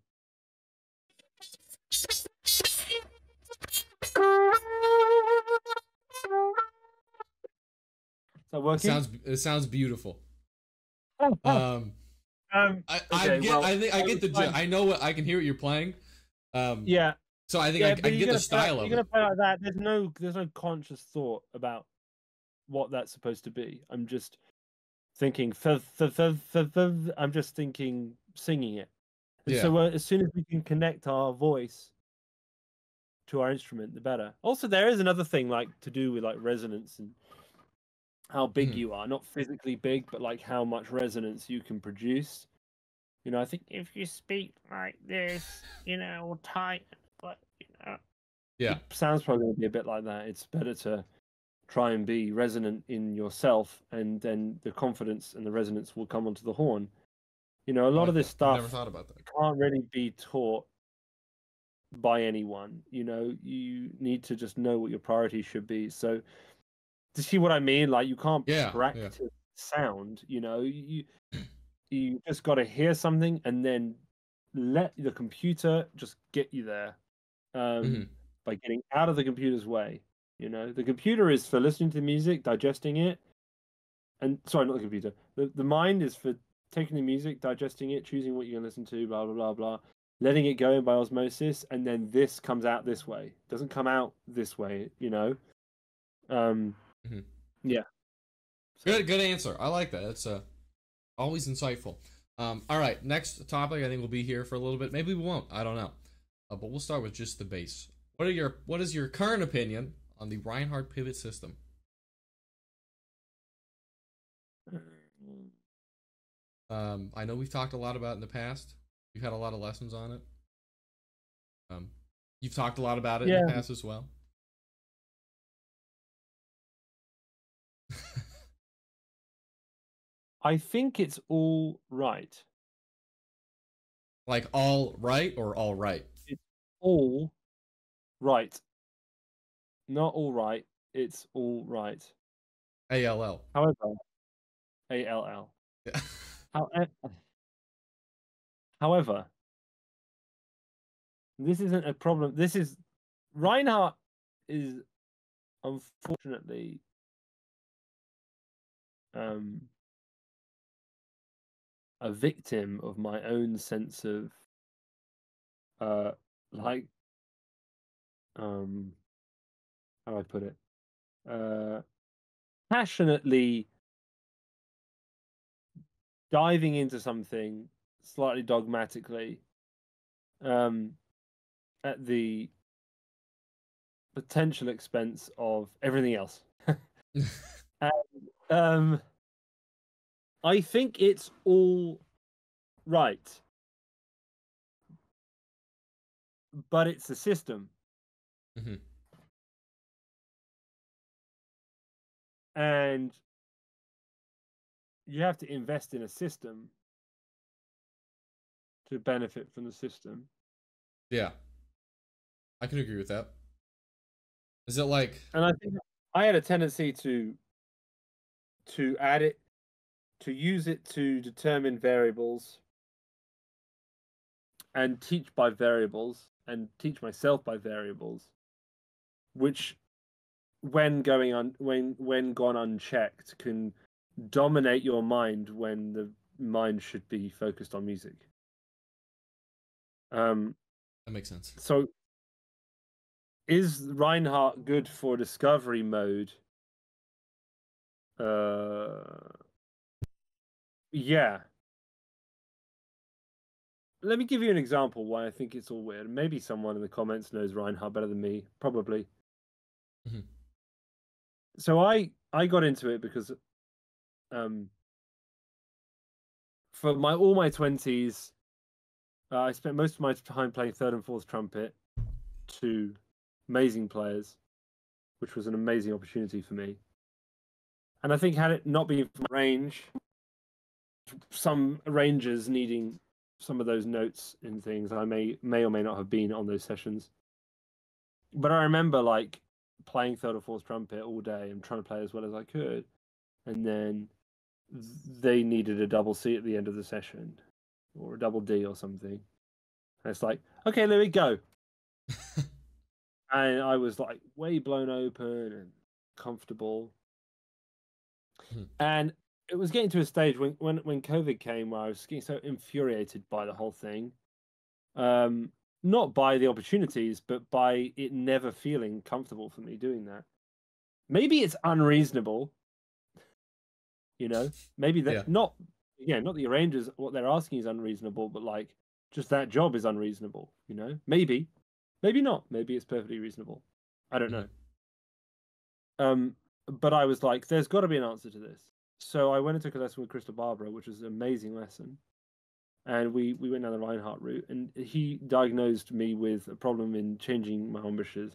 Is that It sounds it sounds beautiful. Oh, oh. Um, um, I, I get well, I think I I get the was fine. I know what I can hear what you're playing. Um, yeah, So I think yeah, I, I but can you're get gonna the play like- style You're of gonna play like that. There's no, there's no conscious thought about what that's supposed to be. I'm just thinking. Th- th- th- th- th- I'm just thinking, singing it. Yeah. So uh, as soon as we can connect our voice to our instrument, the better. Also, there is another thing like to do with like resonance and how big Mhm. you are. Not physically big, but like how much resonance you can produce. You know, I think if you speak like this, you know, tight, but you know, Yeah. sounds probably going to be a bit like that. It's better to try and be resonant in yourself, and then the confidence and the resonance will come onto the horn. You know, a lot I of this that. Stuff never thought about that. can't really be taught by anyone. You know, you need to just know what your priorities should be. So, do you see what I mean? Like, you can't Yeah, yeah. practice sound. You know, you you just got to hear something and then let the computer just get you there um, Mhm. by getting out of the computer's way. You know, the computer is for listening to the music, digesting it, and sorry, not the computer. The the mind is for taking the music, digesting it, choosing what you're gonna listen to, blah blah blah blah, letting it go in by osmosis, and then this comes out this way. It doesn't come out this way, you know. Um, Mhm. yeah. Good, good answer. I like that. It's uh, always insightful. Um, all right, next topic. I think we'll be here for a little bit. Maybe we won't. I don't know. uh, but we'll start with just the base. What are your what is your current opinion on the Reinhardt pivot system? Um, I know we've talked a lot about it in the past. We've had a lot of lessons on it. Um, you've talked a lot about it in the past as well. I think it's all right. like all right or all right? It's all right. Not all right. It's all right. ALL. However, A L L. Yeah. However, eh, however, this isn't a problem. This is Reinhardt is unfortunately um a victim of my own sense of uh like um how do I put it? Uh passionately diving into something slightly dogmatically um at the potential expense of everything else um i think it's all right but it's a system Mhm. and you have to invest in a system to benefit from the system yeah, I can agree with that. Is it like and I think I had a tendency to to add it to use it to determine variables and teach by variables and teach myself by variables which when going on when when gone unchecked can dominate your mind when the mind should be focused on music um that makes sense? so is Reinhardt good for discovery mode? Uh yeah. Let me give you an example why I think it's all weird. Maybe someone in the comments knows Reinhardt better than me, probably. Mhm. So I I got into it because um for my all my 20s uh, I spent most of my time playing third and fourth trumpet to amazing players, which was an amazing opportunity for me. And I think had it not been for range, some arrangers needing some of those notes and things, I may may or may not have been on those sessions. But I remember like playing third or fourth trumpet all day and trying to play as well as I could, and then they needed a double C at the end of the session, or a double D or something. And it's like, okay, let me go and I was like way blown open and comfortable. Hmm. And it was getting to a stage when, when when COVID came where I was getting so infuriated by the whole thing. Um, not by the opportunities, but by it never feeling comfortable for me doing that. Maybe it's unreasonable. You know, maybe that Yeah. not yeah, not the arrangers what they're asking is unreasonable, but like just that job is unreasonable, you know? Maybe. Maybe not. Maybe it's perfectly reasonable. I don't know. Um, but I was like, there's got to be an answer to this. So I went and took a lesson with Crystal Barbara, which was an amazing lesson. And we, we went down the Reinhardt route, and he diagnosed me with a problem in changing my embouchures.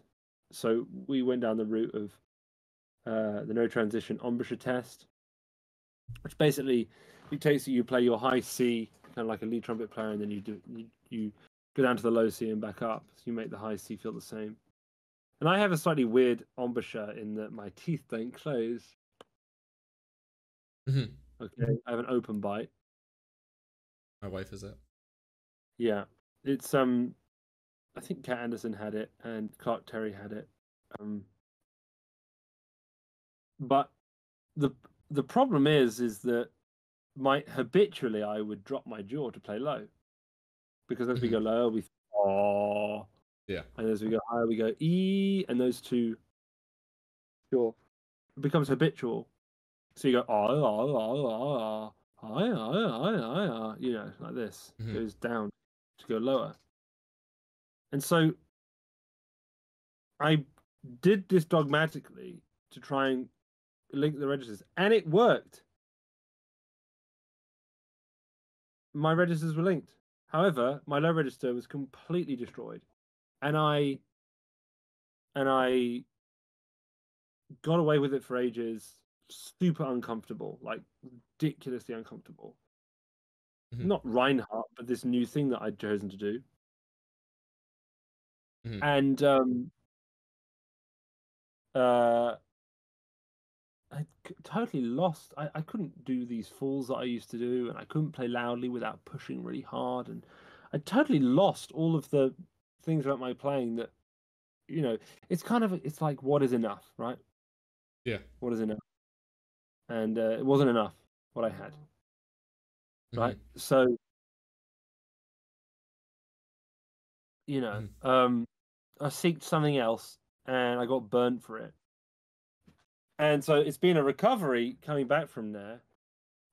So we went down the route of uh, the no transition embouchure test, which basically dictates that you play your high C, kind of like a lead trumpet player, and then you do you, you go down to the low C and back up. So you make the high C feel the same. And I have a slightly weird embouchure in that my teeth don't close. Mhm. Okay, I have an open bite. My wife is it. Yeah, it's um, I think Cat Anderson had it and Clark Terry had it. Um, but the the problem is, is that my habitually I would drop my jaw to play low, because as we go lower we oh Yeah. and as we go higher we go e, and those two, sure, it becomes habitual. So you go oh oh oh oh oh oh oh oh oh you know like this Mhm. goes down to go lower. And so I did this dogmatically to try and link the registers, and it worked. My registers were linked. However, my low register was completely destroyed, and I and I got away with it for ages. Super uncomfortable, like ridiculously uncomfortable. Mhm. Not Reinhardt, but this new thing that I'd chosen to do. Mhm. And um, uh, I totally lost. I, I couldn't do these falls that I used to do, and I couldn't play loudly without pushing really hard. And I totally lost all of the things about my playing that, you know, it's kind of it's like what is enough, right? Yeah. What is enough? And uh, it wasn't enough what I had, right? So, you know, um, I seeked something else, and I got burnt for it. And so it's been a recovery coming back from there,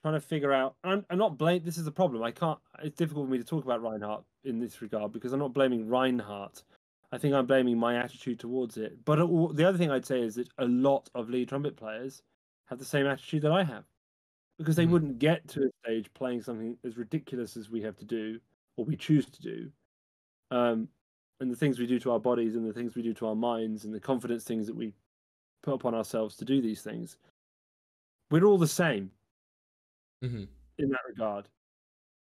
trying to figure out. I'm, I'm not blame. This is the problem. I can't. It's difficult for me to talk about Reinhardt in this regard because I'm not blaming Reinhardt. I think I'm blaming my attitude towards it. But it, the other thing I'd say is that a lot of lead trumpet players have the same attitude that I have, because they Mhm. wouldn't get to a stage playing something as ridiculous as we have to do or we choose to do. Um, and the things we do to our bodies and the things we do to our minds and the confidence things that we put upon ourselves to do these things. We're all the same hmm in that regard.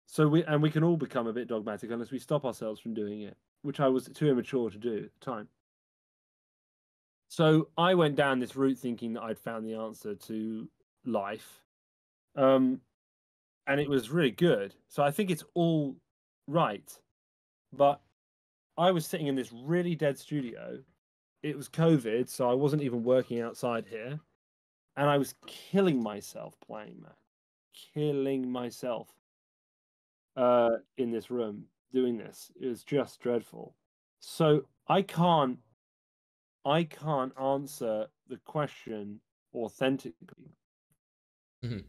So we and we can all become a bit dogmatic unless we stop ourselves from doing it, which I was too immature to do at the time. So I went down this route thinking that I'd found the answer to life. Um and it was really good. So I think it's all right. But I was sitting in this really dead studio. It was COVID, so I wasn't even working outside here. And I was killing myself playing, man. Killing myself uh, in this room doing this. It was just dreadful. So I can't, I can't answer the question authentically. You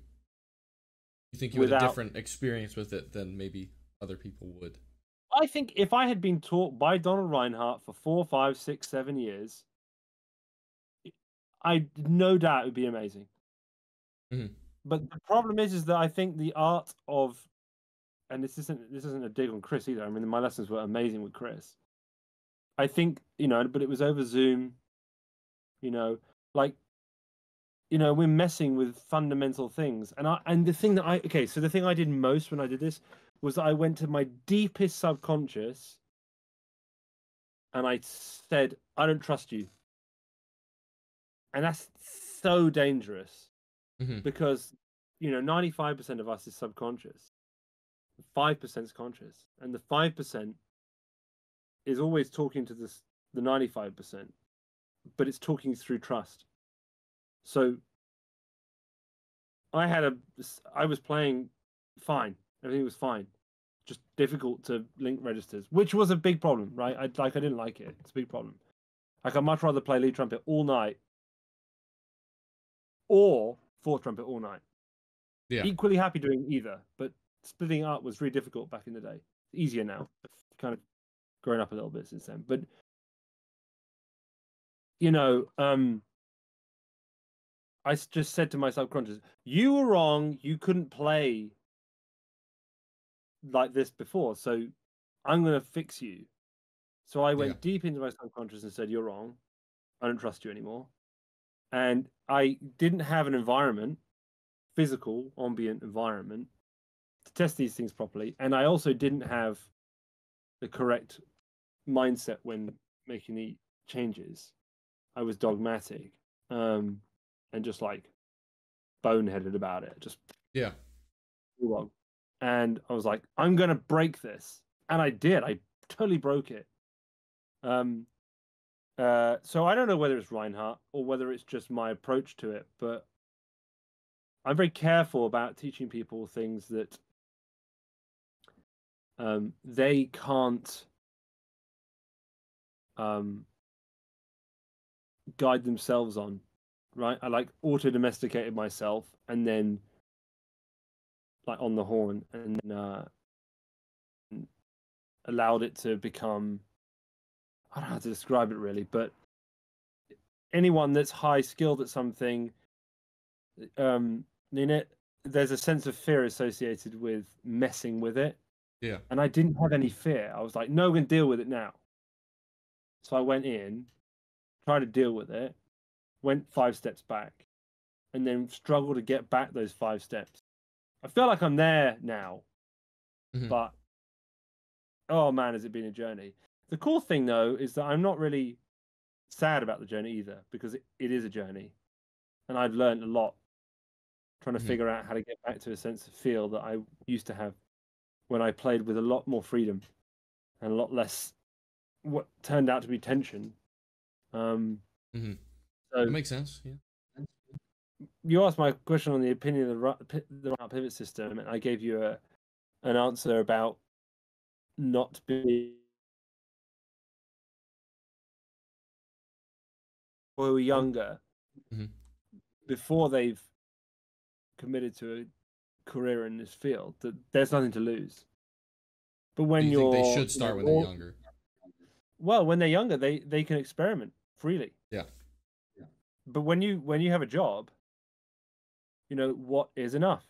think you had Without- a different experience with it than maybe other people would? I think if I had been taught by Donald Reinhardt for four, five, six, seven years, I no doubt it would be amazing. Mhm. But the problem is, is that I think the art of, and this isn't this isn't a dig on Chris either. I mean, my lessons were amazing with Chris. I think you know, but it was over Zoom. You know, like, you know, we're messing with fundamental things, and I and the thing that I okay, so the thing I did most when I did this was that I went to my deepest subconscious and I said, I don't trust you. And that's so dangerous Mhm. because, you know, 95% of us is subconscious, 5% is conscious. And the 5% is always talking to this, the 95%, but it's talking through trust. So I had a, I was playing fine. Everything was fine. Just difficult to link registers, which was a big problem, right? I like I didn't like it. It's a big problem. Like I'd much rather play lead trumpet all night or fourth trumpet all night. Yeah. Equally happy doing either, but splitting up was really difficult back in the day. Easier now. Kind of grown up a little bit since then. But you know, um I just said to my subconscious, "You were wrong. You couldn't play like this before, so I'm going to fix you." So I went Yeah. deep into my subconscious and said, "You're wrong. I don't trust you anymore." And I didn't have an environment, physical, ambient environment, to test these things properly, and I also didn't have the correct mindset when making the changes. I was dogmatic. Um, and just like boneheaded about it, just Yeah. wrong. And I was like, I'm gonna break this, and I did. I totally broke it. Um, uh, so I don't know whether it's Reinhardt or whether it's just my approach to it, but I'm very careful about teaching people things that um, they can't um, guide themselves on right? I like auto domesticated myself and then like on the horn and uh, allowed it to become I don't know how to describe it really, but anyone that's high skilled at something, um, in it, there's a sense of fear associated with messing with it. Yeah. And I didn't have any fear. I was like, no, we're gonna deal with it now. So I went in, tried to deal with it, went five steps back, and then struggled to get back those five steps. I feel like I'm there now, Mhm. but oh man, has it been a journey? The cool thing though is that I'm not really sad about the journey either because it, it is a journey, and I've learned a lot trying to Mhm. figure out how to get back to a sense of feel that I used to have when I played with a lot more freedom and a lot less what turned out to be tension. Um, Mhm. so That makes sense. Yeah. you asked my question on the opinion of the pi- the pivot system, and I gave you a an answer about not being who are younger Mhm. before they've committed to a career in this field that there's nothing to lose. But when you you're think they should start when they're younger? well, when they're younger, they they can experiment freely. Yeah. But when you when you have a job, you know what is enough.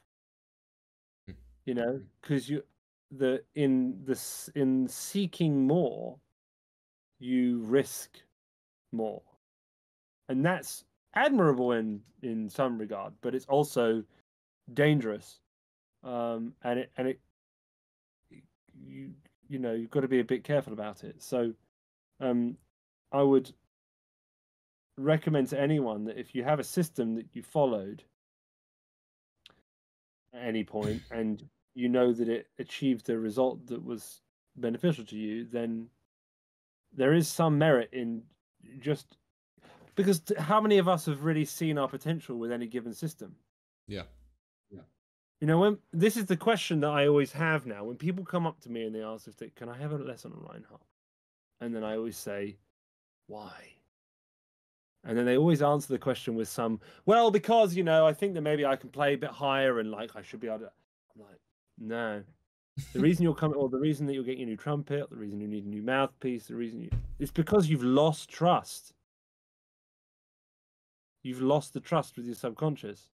Hmm. You know, because you the in this in seeking more, you risk more, and that's admirable in in some regard, but it's also dangerous. Um, and it and it you you know you've got to be a bit careful about it. So, um, I would recommend to anyone that if you have a system that you followed at any point and you know that it achieved a result that was beneficial to you, then there is some merit in just because how many of us have really seen our potential with any given system? Yeah. You know, when this is the question that I always have now when people come up to me and they ask if they can I have a lesson on Reinhardt, and then I always say, why? And then they always answer the question with some, well, because you know, I think that maybe I can play a bit higher and like I should be able to. I'm like, no. The reason you're coming, or the reason that you're getting a new trumpet, the reason you need a new mouthpiece, the reason you, it's because you've lost trust. You've lost the trust with your subconscious.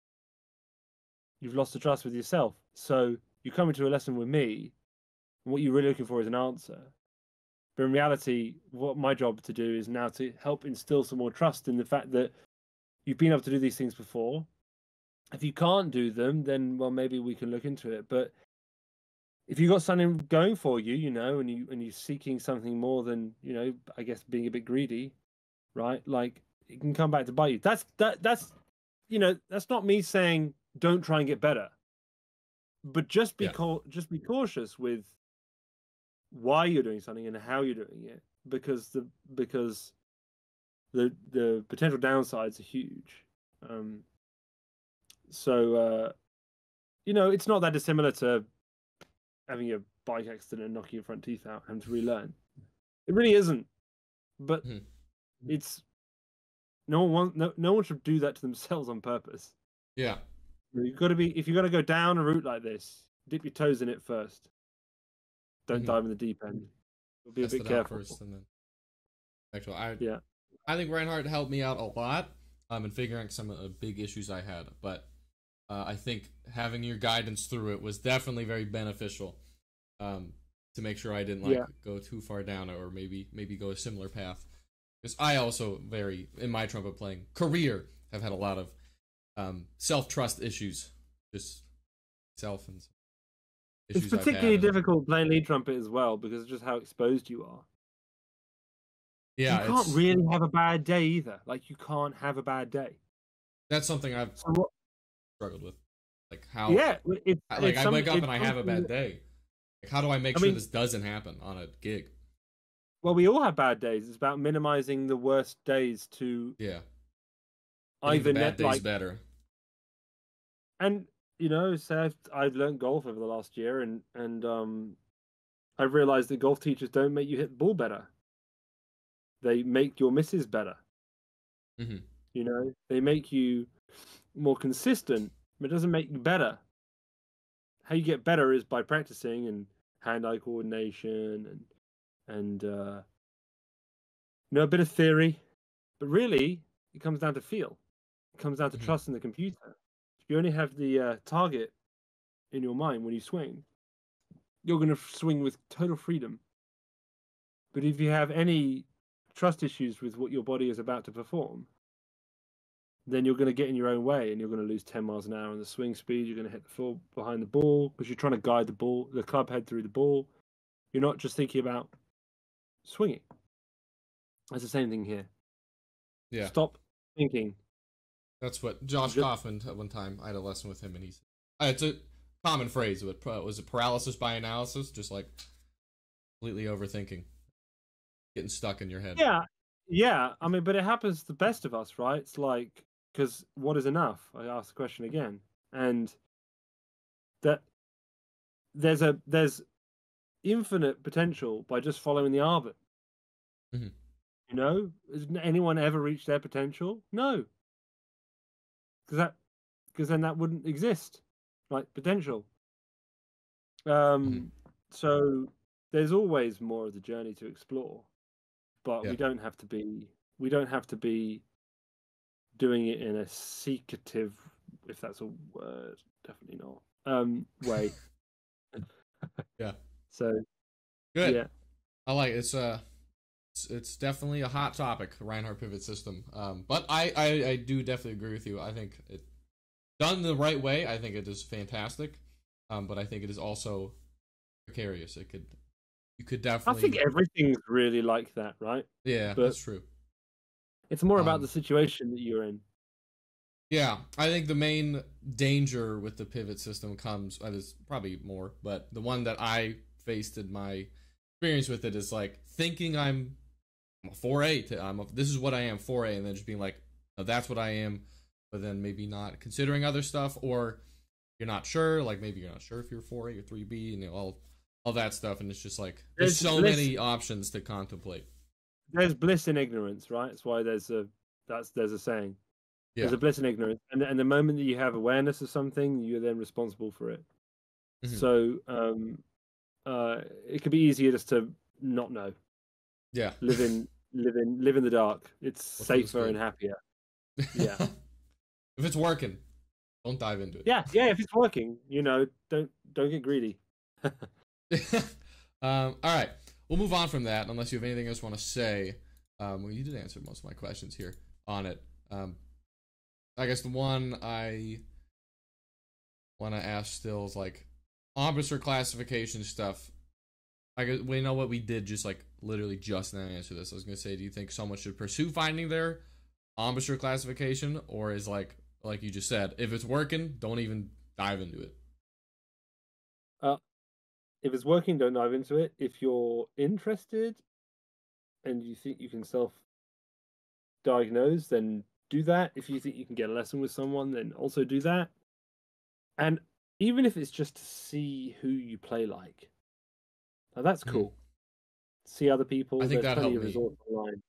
You've lost the trust with yourself. So you come into a lesson with me, and what you're really looking for is an answer. But in reality, what my job to do is now to help instill some more trust in the fact that you've been able to do these things before. If you can't do them, then well, maybe we can look into it. But if you've got something going for you, you know, and you and you're seeking something more than you know, I guess being a bit greedy, right? Like it can come back to bite you. That's that that's you know that's not me saying don't try and get better, but just be Yeah. cau- just be cautious with why you're doing something and how you're doing it because the because the the potential downsides are huge. Um, so uh, you know it's not that dissimilar to having a bike accident and knocking your front teeth out and to relearn. It really isn't. But Mhm. it's no one wants, no no one should do that to themselves on purpose. Yeah. You've got to be if you're going to go down a route like this, dip your toes in it first. Don't Mhm. dive in the deep end. Be a bit careful. first and then. Actually, I Yeah. I think Reinhardt helped me out a lot um, in figuring out some of the big issues I had. But uh, I think having your guidance through it was definitely very beneficial um, to make sure I didn't like Yeah. go too far down or maybe maybe go a similar path. Because I also very in my trumpet playing career have had a lot of um, self trust issues, just self and It's particularly difficult playing lead trumpet as well because of just how exposed you are. Yeah, you can't it's- really have a bad day either. Like you can't have a bad day. that's something I've So what, struggled with. Like how yeah, it's like it's I wake up and I have a bad day. Like how do I make I sure mean- this doesn't happen on a gig? Well, we all have bad days. It's about minimizing the worst days to Yeah, either bad net days like better. and you know, so I've I've learned golf over the last year, and and um, I've realized that golf teachers don't make you hit the ball better. They make your misses better. Mhm. You know, they make you more consistent, but it doesn't make you better. How you get better is by practicing and hand-eye coordination and and uh, you know, a bit of theory, but really it comes down to feel. It comes down to Mhm. trust in the computer. If you only have the uh, target in your mind when you swing, you're going to swing with total freedom. But if you have any trust issues with what your body is about to perform, then you're going to get in your own way and you're going to lose 10 miles an hour on the swing speed. You're going to hit the floor behind the ball because you're trying to guide the ball, the club head through the ball. You're not just thinking about swinging. That's the same thing here. Yeah, Stop thinking. that's what Josh Ju- Kaufman at one time. I had a lesson with him, and he's uh, it's a common phrase. But uh, was it paralysis by analysis? Just like completely overthinking, getting stuck in your head. Yeah, yeah. I mean, but it happens to the best of us, right? It's like because what is enough? I ask the question again, and that there's a there's infinite potential by just following the arbor. Mhm. You know, has anyone ever reached their potential? No, because that because then that wouldn't exist, like potential. Um, so there's always more of the journey to explore, but Yeah. we don't have to be we don't have to be doing it in a secretive, if that's a word, definitely not, um, way. Yeah. So Good. yeah, I like it. it's uh it's, it's definitely a hot topic, Reinhardt pivot system. Um, but I, I I do definitely agree with you. I think it done the right way. I think it is fantastic. Um, but I think it is also precarious. It could you could definitely. I think everything's really like that, right? yeah but- that's true. It's more about Um, the situation that you're in. Yeah, I think the main danger with the pivot system comes. Uh, there's probably more, but the one that I in my experience with it is like thinking I'm, I'm a four A. To, I'm a, this is what I am four A, and then just being like, oh, that's what I am, but then maybe not considering other stuff, or you're not sure. Like maybe you're not sure if you're four A or three B, and you know, all all that stuff, and it's just like there's There's so bliss- many options to contemplate. There's bliss in ignorance, right? That's why there's a that's there's a saying. There's a bliss in ignorance, and and the moment that you have awareness of something, you're then responsible for it. Mhm. So um, uh, it could be easier just to not know, Yeah, live in live in live in the dark. It's safer and happier. Yeah. if it's working, don't dive into it. Yeah, yeah. If it's working, you know, don't don't get greedy. um, all right, we'll move on from that. Unless you have anything else you want to say. Um, well, you did answer most of my questions here on it. Um, I guess the one I want to ask still is like officer classification stuff. I we know what we did just like literally just now answer this. I was gonna say, do you think someone should pursue finding their officer classification, or is like like you just said, if it's working, don't even dive into it. Uh, if it's working, don't dive into it. If you're interested and you think you can self diagnose, then do that. If you think you can get a lesson with someone, then also do that. And even if it's just to see who you play like, now that's Mhm. cool. See other people. I think There's that plenty of helped me. online.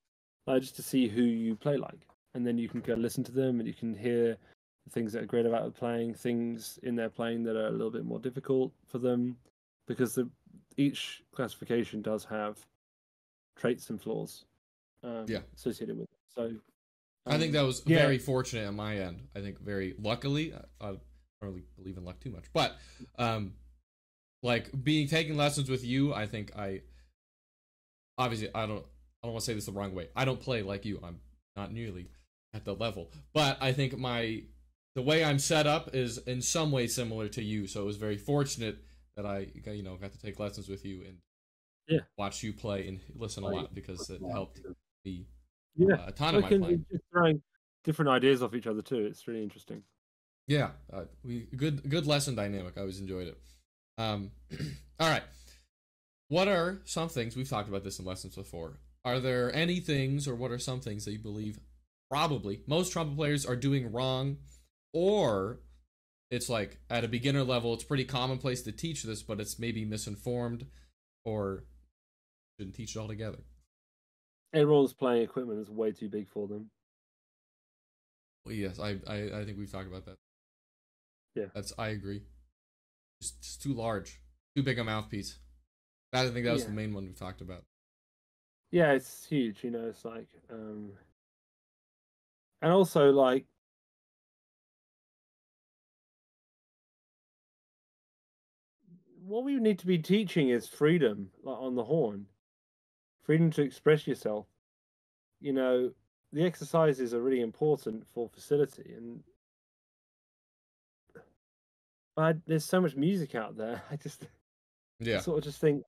Uh, just to see who you play like, and then you can go listen to them, and you can hear the things that are great about the playing, things in their playing that are a little bit more difficult for them, because the, each classification does have traits and flaws um, Yeah. associated with it. So I think um, that was yeah. very fortunate on my end. I think very luckily. I, I don't really believe in luck too much, but um, like being taking lessons with you, I think I obviously I don't I don't want to say this the wrong way. I don't play like you. I'm not nearly at the level, but I think my the way I'm set up is in some way similar to you. So it was very fortunate that I you know got to take lessons with you and Yeah. watch you play and listen a lot because it helped me yeah, uh, a ton of I my playing. just throwing different ideas off each other too. It's really interesting. Yeah, uh, we good good lesson dynamic. I always enjoyed it. Um, all right, what are some things we've talked about this in lessons before? Are there any things, or what are some things that you believe probably most trumpet players are doing wrong, or it's like at a beginner level, it's pretty commonplace to teach this, but it's maybe misinformed, or shouldn't teach it altogether. Everyone's playing equipment is way too big for them. Well, yes, I, I I think we've talked about that. Yeah. that's I agree. It's just too large, too big a mouthpiece. I think that was Yeah. the main one we talked about. yeah, it's huge. You know, it's like, um, and also like, what we need to be teaching is freedom, like on the horn, freedom to express yourself. You know, the exercises are really important for facility, and I, there's so much music out there. I just, Yeah. I sort of just think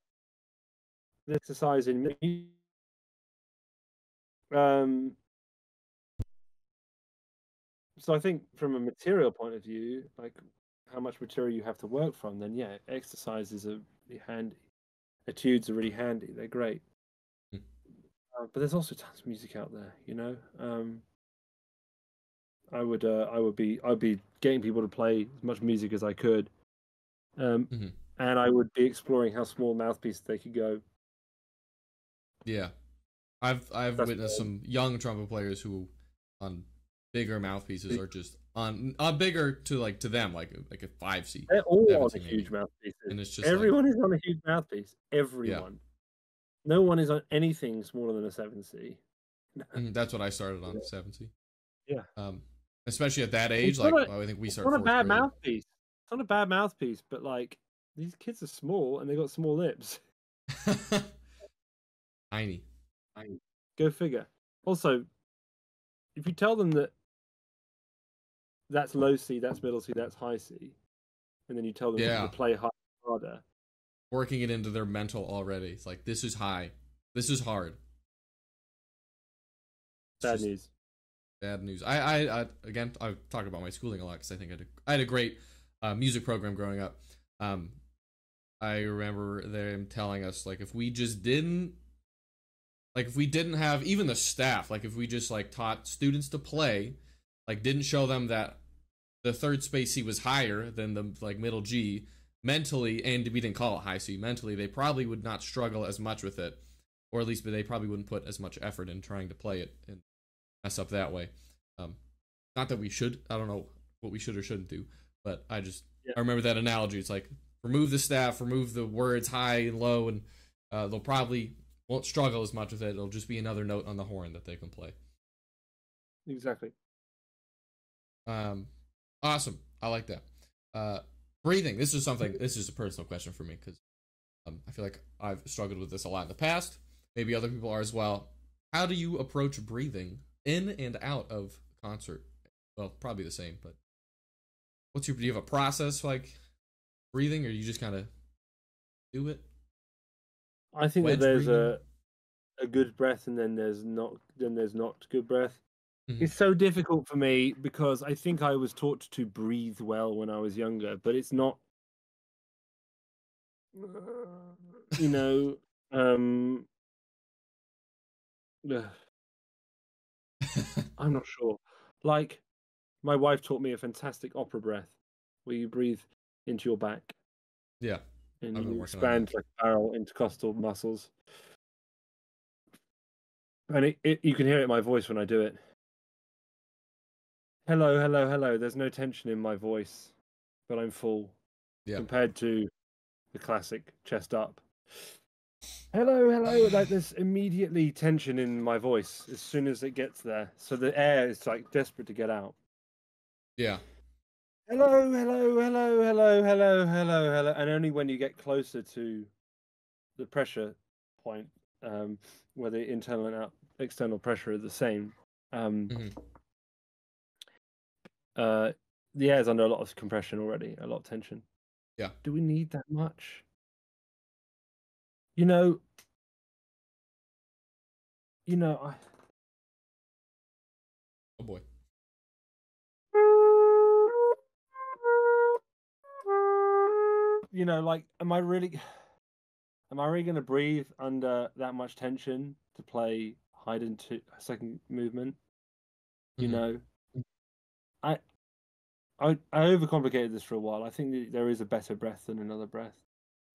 the exercise in me. Um, so I think from a material point of view, like how much material you have to work from, then yeah, exercises are really handy. Etudes are really handy. They're great. Mm. Uh, but there's also tons of music out there, you know. Um, I would, uh, I would be, I'd be getting people to play as much music as I could, um, Mhm. and I would be exploring how small mouthpieces they could go. Yeah, I've I've That's witnessed cool. some young trumpet players who, on bigger mouthpieces, are just on uh, bigger to like to them like a- like a five C, They're all on a 17 huge mouthpiece. and it's just like, Everyone is on a huge mouthpiece. Everyone. No one is on anything smaller than a seven C. Mhm, that's what I started on seven C. Yeah. Um, especially at that age, not like a- I think we It's started. not a bad grade. mouthpiece. It's not a bad mouthpiece, but like these kids are small and they got small lips. Tiny. Go figure. Also, if you tell them that that's low C, that's middle C, that's high C, and then you tell them Yeah. to play high harder, Working it into their mental already. It's like this is high. This is hard. It's bad just news. Bad news. I, I, I again, I talk about my schooling a lot because I think I had a, I had a great uh, music program growing up. Um, I remember them telling us like if we just didn't, like if we didn't have even the staff, like if we just like taught students to play, like didn't show them that the third space C was higher than the like middle G mentally, and we didn't call it high C mentally, they probably would not struggle as much with it, or at least they probably wouldn't put as much effort in trying to play it and mess up that way. Um, not that we should. I don't know what we should or shouldn't do, but I just Yeah. I remember that analogy. It's like remove the staff, remove the words high and low, and uh, they'll probably won't struggle as much with it. It'll just be another note on the horn that they can play. Exactly. Um, awesome. I like that. Uh, breathing. This is something. This is a personal question for me because um, I feel like I've struggled with this a lot in the past. Maybe other people are as well. How do you approach breathing in and out of concert? Well, probably the same, but what's your? Do you have a process like breathing, or you just kind of do it? I think Wedge that there's breathing? a a good breath and then there's not then there's not good breath. Mhm. It's so difficult for me because I think I was taught to breathe well when I was younger, but it's not you know um ugh, I'm not sure. Like my wife taught me a fantastic opera breath where you breathe into your back yeah. and you working on that. expand like barrel intercostal muscles. And it, it, you can hear it in my voice when I do it. Hello, hello, hello. There's no tension in my voice, but I'm full Yeah. compared to the classic chest up. Hello, hello. Like there's immediately tension in my voice as soon as it gets there. So the air is like desperate to get out. Yeah. Hello, hello, hello, hello, hello, hello, hello. And only when you get closer to the pressure point, um, where the internal and out, external pressure are the same, um, Mhm. uh, the air is under a lot of compression already, a lot of tension. Yeah. Do we need that much? You know, you know, I, Oh boy. you know, like, am I really, am I really going to breathe under that much tension to play hide into second movement? You Mhm. know, I, I, I overcomplicated this for a while. I think that there is a better breath than another breath.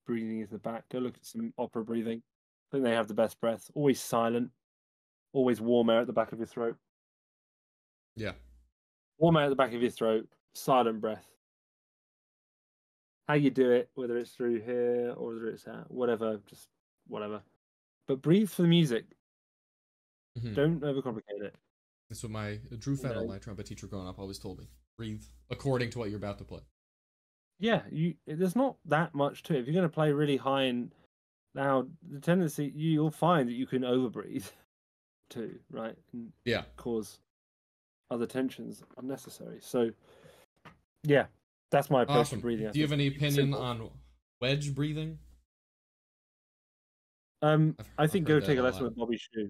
Breathing is the back. Go look at some opera breathing. I think they have the best breath. Always silent. Always warm air at the back of your throat. Yeah. warm air at the back of your throat, silent breath. How you do it, whether it's through here or whether it's out, whatever, just whatever. But breathe for the music. Mhm. Don't overcomplicate it. That's what my Drew Fennell, my trumpet teacher growing up, always told me. Breathe according to what you're about to play. Yeah, you. There's not that much to it. If you're going to play really high and loud, the tendency you'll find that you can overbreathe too, right? And Yeah. cause other tensions unnecessary. So, yeah, that's my approach Awesome. to breathing. I Do you have any opinion Simple. on wedge breathing? Um, I've- I think go take a lesson with Bobby Shew.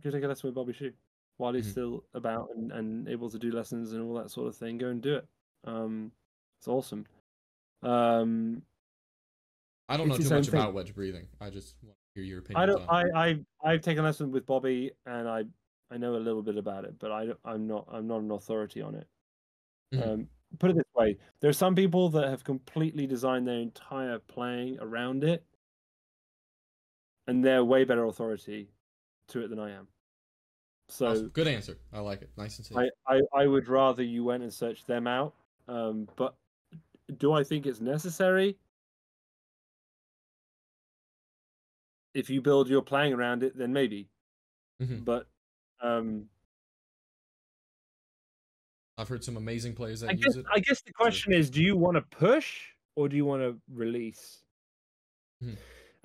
Go take a lesson with Bobby Shew while he's Mhm. still about and, and able to do lessons and all that sort of thing. Go and do it. Um, it's awesome. Um, I don't know too much about wedge breathing. I just want to hear your opinion. I don't. I, I I've taken a lesson with Bobby, and I I know a little bit about it, but I I'm not I'm not an authority on it. Mhm. Um, put it this way: there are some people that have completely designed their entire playing around it, and they're way better authority to it than I am. So Awesome. Good answer. I like it. Nice and safe. I, I I would rather you went and searched them out. Um, but do I think it's necessary? If you build your playing around it, then maybe. Mhm. But um, I've heard some amazing players that I use guess it. I guess the question is: Do you want to push or do you want to release? Hmm.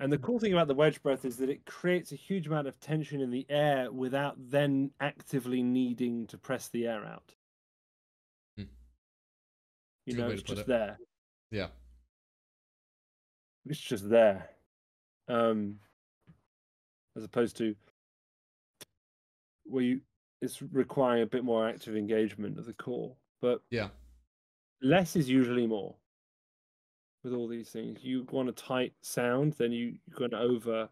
And the cool thing about the wedge breath is that it creates a huge amount of tension in the air without then actively needing to press the air out. You Good know, it's just it. there. Yeah. It's just there. Um, as opposed to where you it's requiring a bit more active engagement of the core. But Yeah. less is usually more with all these things. You want a tight sound, then you, you're going to over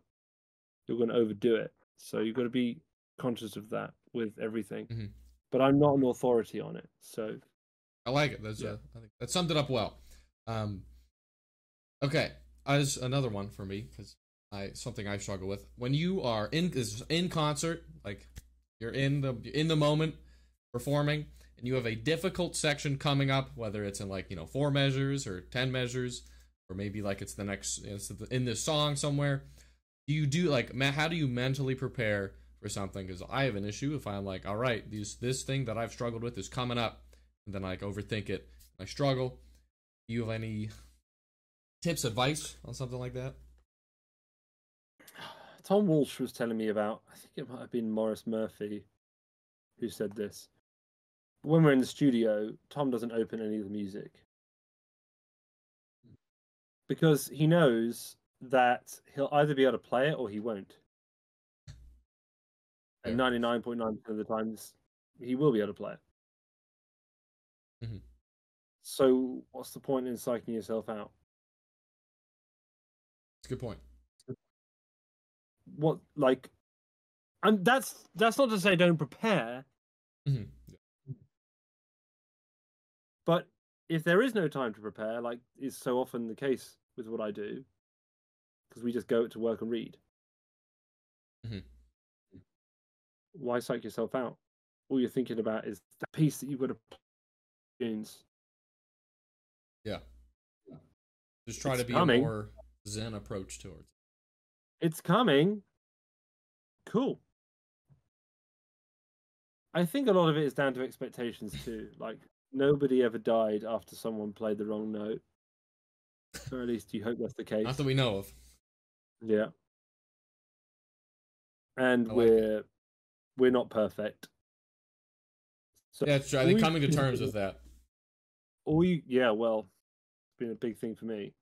you're going to overdo it. So you've got to be conscious of that with everything. Mhm. But I'm not an authority on it, so I like it. That's Yeah. uh, I think that summed it up well. Um, okay, as another one for me because I something I struggle with when you are in is in concert, like you're in the in the moment performing, and you have a difficult section coming up, whether it's in like you know four measures or ten measures, or maybe like it's the next it's in this song somewhere. Do you do like how do you mentally prepare for something? Because I have an issue if I'm like, all right, these this thing that I've struggled with is coming up and then I like overthink it. I struggle. Do you have any tips, advice on something like that? Tom Walsh was telling me about, I think it might have been Maurice Murphy who said this. When we're in the studio, Tom doesn't open any of the music because he knows that he'll either be able to play it or he won't. And 99.9% of the times, he will be able to play it. Mhm. So, what's the point in psyching yourself out? It's a good point. What, like, and that's that's not to say don't prepare, Mhm. But if there is no time to prepare, like is so often the case with what I do, because we just go to work and read, Mhm. why psych yourself out? All you're thinking about is the piece that you've got to play tunes. Yeah. Just try It's to be coming. a more zen approach towards. it. It's coming. Cool. I think a lot of it is down to expectations too. Like nobody ever died after someone played the wrong note. Or at least you hope that's the case. Not that we know of. Yeah. And like we're we're not perfect. So Yeah, it's true. I think coming to terms with that. All you yeah, well, it's been a big thing for me.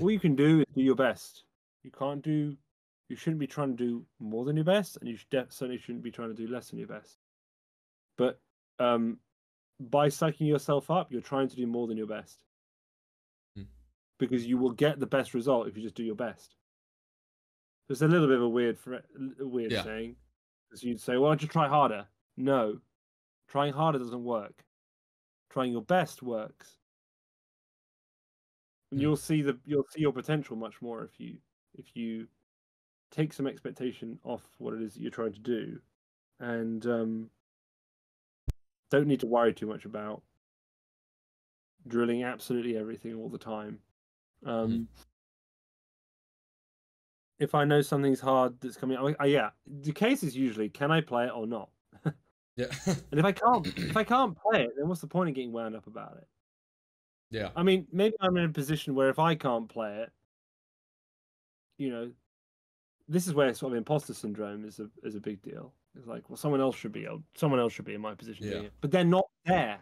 All you can do is do your best. You can't do you shouldn't be trying to do more than your best, and you should certainly shouldn't be trying to do less than your best. But um by psyching yourself up, you're trying to do more than your best. Hmm. Because you will get the best result if you just do your best. It's a little bit of a weird, weird Yeah. saying, because you'd say, "Why don't you try harder?" No, trying harder doesn't work. Trying your best works. And Hmm. you'll see the you'll see your potential much more if you if you take some expectation off what it is that you're trying to do, and um, don't need to worry too much about drilling absolutely everything all the time. Um, if I know something's hard that's coming, I, I, yeah, the case is usually can I play it or not. Yeah. And if I can't, if I can't play it, then what's the point of getting wound up about it? yeah. I mean, maybe I'm in a position where if I can't play it, you know, this is where sort of imposter syndrome is a is a big deal. It's like, well, someone else should be able, someone else should be in my position Yeah. but they're not there.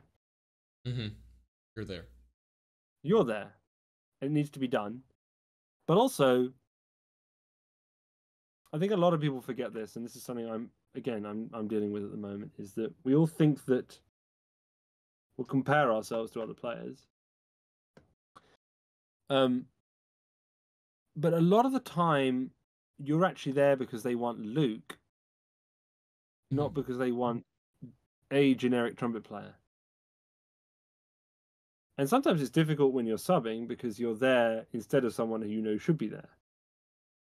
Mm-hmm. You're there. You're there. It needs to be done. But also, I think a lot of people forget this, and this is something I'm again I'm I'm dealing with at the moment, is that we all think that we'll compare ourselves to other players. Um but a lot of the time you're actually there because they want Luke, not because they want a generic trumpet player. And sometimes it's difficult when you're subbing because you're there instead of someone who you know should be there.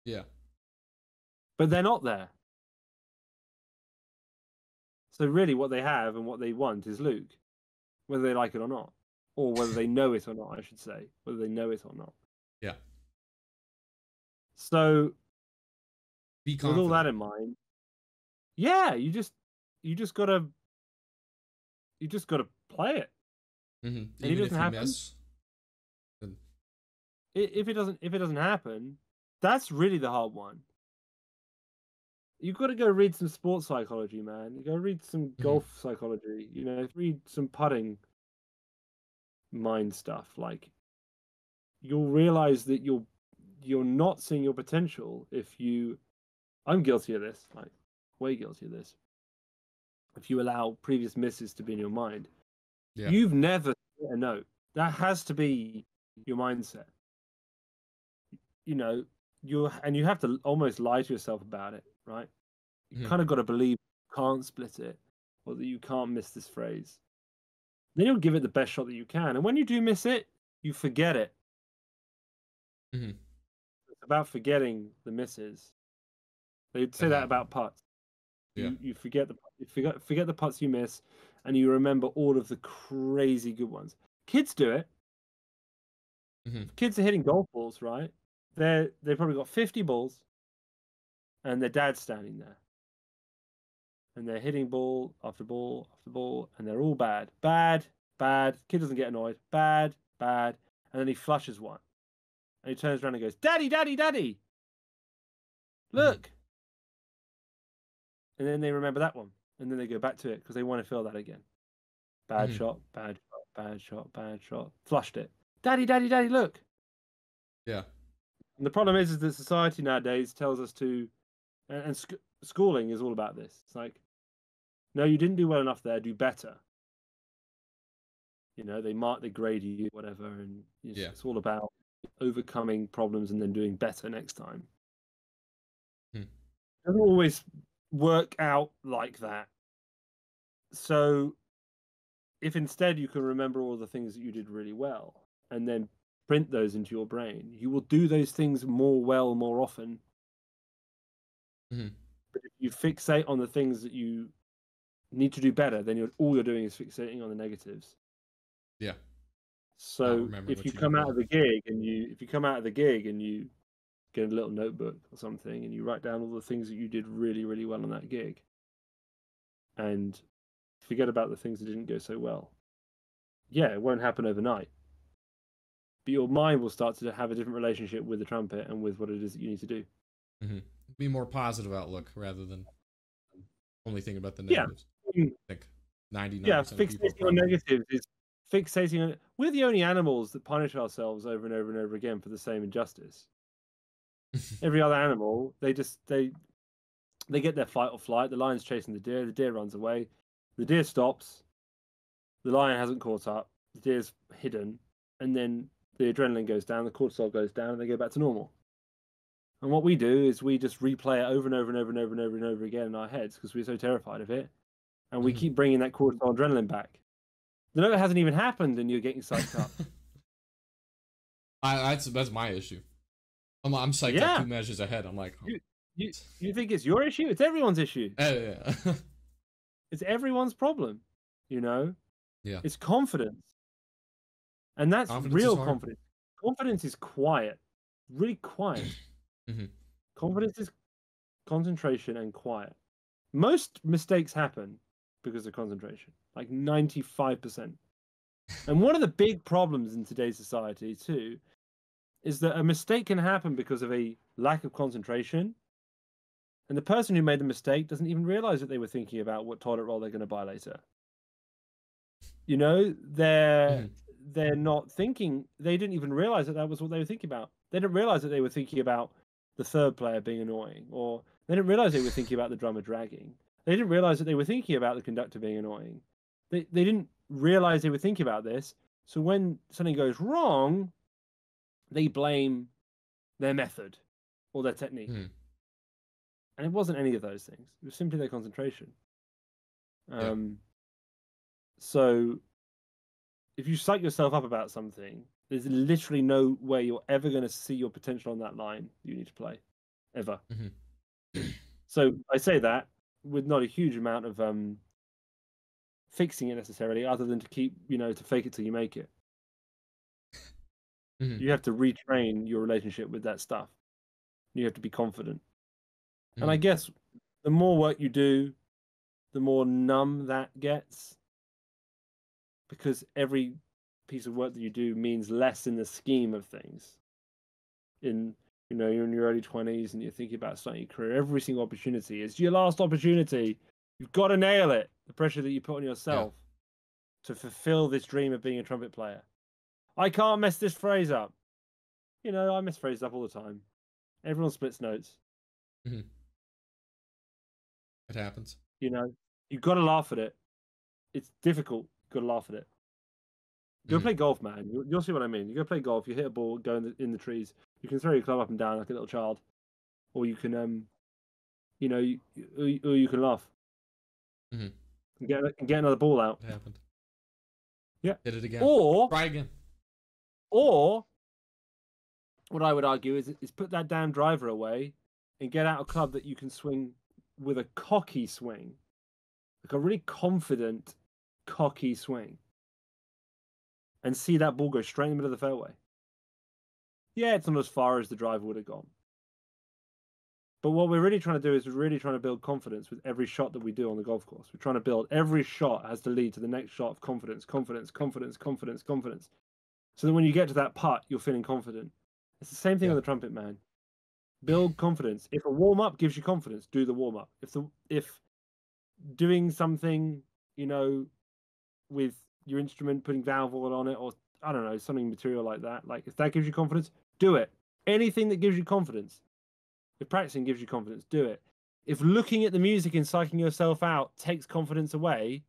Yeah. But they're not there. So really what they have and what they want is Luke, whether they like it or not. Or whether they know it or not, I should say. Whether they know it or not. Yeah. So Be with all that in mind, yeah, you just you just gotta you just gotta play it. mm-hmm. Even if doesn't happen? miss. I- If it doesn't if it doesn't happen, that's really the hard one. You've got to go read some sports psychology, man. You go read some hmm. golf psychology. You know, read some putting mind stuff. Like, you'll realize that you're you're not seeing your potential if you. I'm guilty of this. Like, way guilty of this. If you allow previous misses to be in your mind, Yeah. you've never hit a note. That has to be your mindset. You know, you and you have to almost lie to yourself about it, right? You Mhm. kind of got to believe you can't split it or that you can't miss this phrase. Then you'll give it the best shot that you can, and when you do miss it, you forget it. Mhm. It's about forgetting the misses. They'd say that Uh-huh. about putts. Yeah. You, you forget the you forget forget the putts you miss, and you remember all of the crazy good ones. Kids do it. Mhm. Kids are hitting golf balls, right? They're they've probably got fifty balls, and their dad's standing there, and they're hitting ball after ball after ball, and they're all bad, bad, bad. Kid doesn't get annoyed, bad, bad, and then he flushes one, and he turns around and goes, "Daddy, daddy, daddy, look." And then they remember that one, and then they go back to it because they want to feel that again. Bad Mhm. shot, bad shot, bad shot, bad shot. Flushed it. Daddy, daddy, daddy, look. Yeah. And the problem is, is that society nowadays tells us to, and, and sc- schooling is all about this. It's like, no, you didn't do well enough there. Do better. You know, they mark, they grade you, whatever, and it's, Yeah. it's all about overcoming problems and then doing better next time. Hmm. Doesn't always work out like that. So, if instead you can remember all the things that you did really well and then print those into your brain, you will do those things more well more often. Mhm. But if you fixate on the things that you need to do better, then you're, all you're doing is fixating on the negatives. Yeah. So if you you come out of the gig and you if you come out of the gig and you get a little notebook or something and you write down all the things that you did really really well on that gig and forget about the things that didn't go so well. Yeah, it won't happen overnight. But your mind will start to have a different relationship with the trumpet and with what it is that you need to do. Be more positive outlook rather than only thinking about the negatives. Mm. I think ninety nine yeah, percent of people. fixating on negatives is fixating on. We're the only animals that punish ourselves over and over and over again for the same injustice. Every other animal, they just they they get their fight or flight. The lion's chasing the deer. The deer runs away. The deer stops. The lion hasn't caught up. The deer's hidden, and then the adrenaline goes down. The cortisol goes down, and they go back to normal. And what we do is we just replay it over and over and over and over and over and over again in our heads because we're so terrified of it, and we Mhm. keep bringing that cortisol adrenaline back. The note hasn't even happened, and you're getting psyched up. I, that's that's my issue. I'm I'm psyched Yeah. up two measures ahead. I'm like, oh, You- You you think it's your issue? It's everyone's issue. eh, yeah. It's everyone's problem. You know. Yeah. It's confidence, and that's Confidence real confidence. Confidence is quiet, really quiet. Mhm. Confidence is concentration and quiet. Most mistakes happen because of concentration, like 95%. and one of the big problems in today's society, too, is that a mistake can happen because of a lack of concentration. And the person who made the mistake doesn't even realize that they were thinking about what toilet roll they're going to buy later. You know, they're Mhm. they're not thinking. They didn't even realize that that was what they were thinking about. They didn't realize that they were thinking about the third player being annoying, or they didn't realize they were thinking about the drummer dragging. They didn't realize that they were thinking about the conductor being annoying. They they didn't realize they were thinking about this. So when something goes wrong, they blame their method or their technique. Mhm. And it wasn't any of those things. It was simply their concentration. Yeah. Um so if you psych yourself up about something, there's literally no way you're ever going to see your potential on that line you need to play ever. Mhm. so I say that with not a huge amount of um fixing it necessarily other than to keep, you know, to fake it till you make it. Mhm. You have to retrain your relationship with that stuff. You have to be confident. And I Mhm. guess the more work you do, the more numb that gets. Because every piece of work that you do means less in the scheme of things. In you know, you're in your early twenties and you're thinking about starting your career. Every single opportunity is your last opportunity. You've got to nail it. The pressure that you put on yourself to fulfill this dream of being a trumpet player. I can't mess this phrase up. You know, I mess phrases up all the time. Everyone splits notes. Mm-hmm. It happens. You know, you've got to laugh at it. It's difficult. You've got to laugh at it. Go Mhm. play golf, man. You'll, you'll see what I mean. You go play golf. You hit a ball, go in the, in the trees. You can throw your club up and down like a little child, or you can, um, you know, you, or, you- or you can laugh. Mhm. And get and get another ball out. It happened. Yeah. Did it again. Or Try again. or what I would argue is is put that damn driver away and get out a club that you can swing with a cocky swing, like a really confident, cocky swing, and see that ball go straight in the middle of the fairway. Yeah, it's not as far as the driver would have gone. But what we're really trying to do is we're really trying to build confidence with every shot that we do on the golf course. We're trying to build every shot has to lead to the next shot of confidence, confidence, confidence, confidence, confidence. So that when you get to that putt, you're feeling confident. It's the same thing Yeah. on the trumpet, man. Build confidence. If a warm up gives you confidence, do the warm up. If the if doing something, you know, with your instrument, putting valve oil on it, or I don't know, something material like that, like if that gives you confidence, do it. Anything that gives you confidence. If practicing gives you confidence, do it. If looking at the music and psyching yourself out takes confidence away,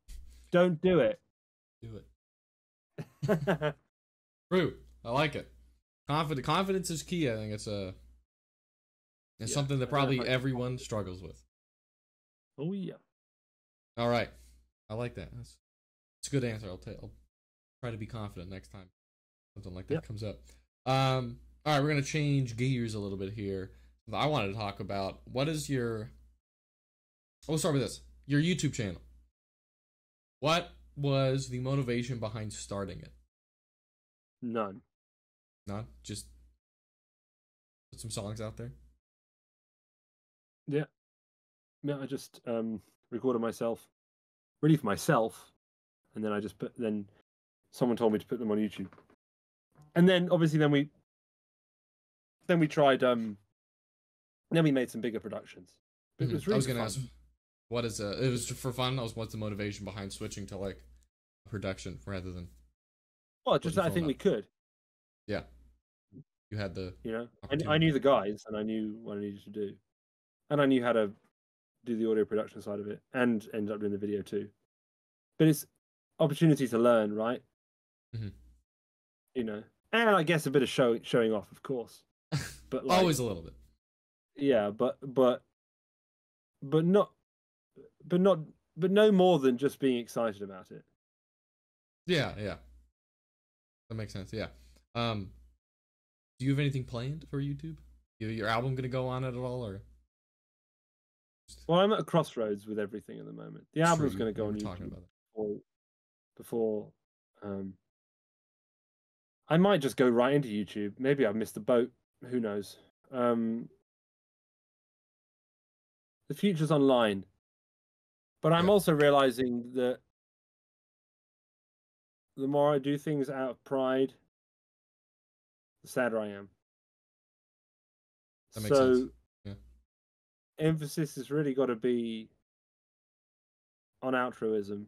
don't do it. Do it. True. I like it. Confident confidence is key. I think it's a it's Yeah, something that probably everyone struggles with. oh yeah. All right. I like that. That's, that's a good answer. I'll, ta- I'll try to be confident next time something like that Yeah. comes up. Um, all right, we're going to change gears a little bit here. I wanted to talk about what is your. We'll start with this your YouTube channel. What was the motivation behind starting it? None. None. just put some songs out there. Yeah. Yeah, I just um recorded myself, really for myself, and then I just put. Then someone told me to put them on YouTube, and then obviously then we, then we tried. um Then we made some bigger productions. But. It was really I was going to fun. ask, what is uh It was for fun. I was what's the motivation behind switching to like production rather than Well, just I think up. we could. yeah. You had the You know, I, I knew the guys, and I knew what I needed to do, and I knew how to do the audio production side of it, and end up doing the video too. But it's opportunity to learn, right? Mhm. You know, and I guess a bit of show showing off, of course. But like, always a little bit. yeah, but but but not, but not, but no more than just being excited about it. Yeah, yeah. That makes sense. Yeah. Um, do you have anything planned for YouTube? You, your album gonna go on it at all, or Well, I'm at a crossroads with everything at the moment. The album's to go on talking YouTube. about it. Before, um I might just go right into YouTube. Maybe I've missed the boat. Who knows? Um the future's online. But I'm Yeah. also realizing that the more I do things out of pride, the sadder I am. That makes so sense. Yeah. emphasis has really got to be on altruism.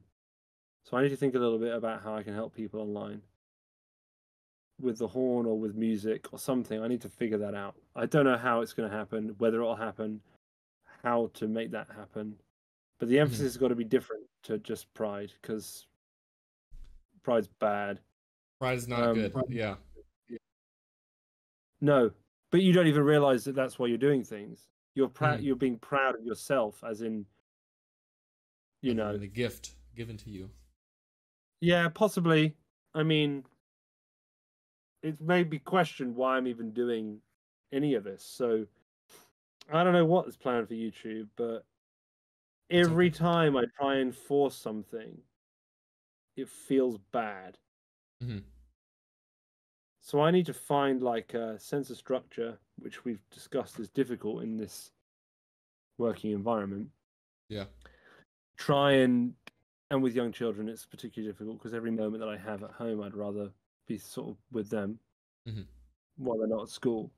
So I need to think a little bit about how I can help people online with the horn or with music or something. I need to figure that out. I don't know how it's going to happen, whether it'll happen, how to make that happen. But the emphasis has got to be different to just pride because pride's bad. Pride is not Um, good. Yeah. No, but you don't even realize that that's why you're doing things. You're proud. Mhm. You're being proud of yourself, as in, you know, the gift given to you. Yeah, possibly. I mean, it made me question why I'm even doing any of this. So I don't know what is planned for YouTube, but every time I try and force something, it feels bad. Mhm. So I need to find like a sense of structure, which we've discussed is difficult in this working environment. Yeah. Try and and with young children, it's particularly difficult because every moment that I have at home, I'd rather be sort of with them Mhm. while they're not at school.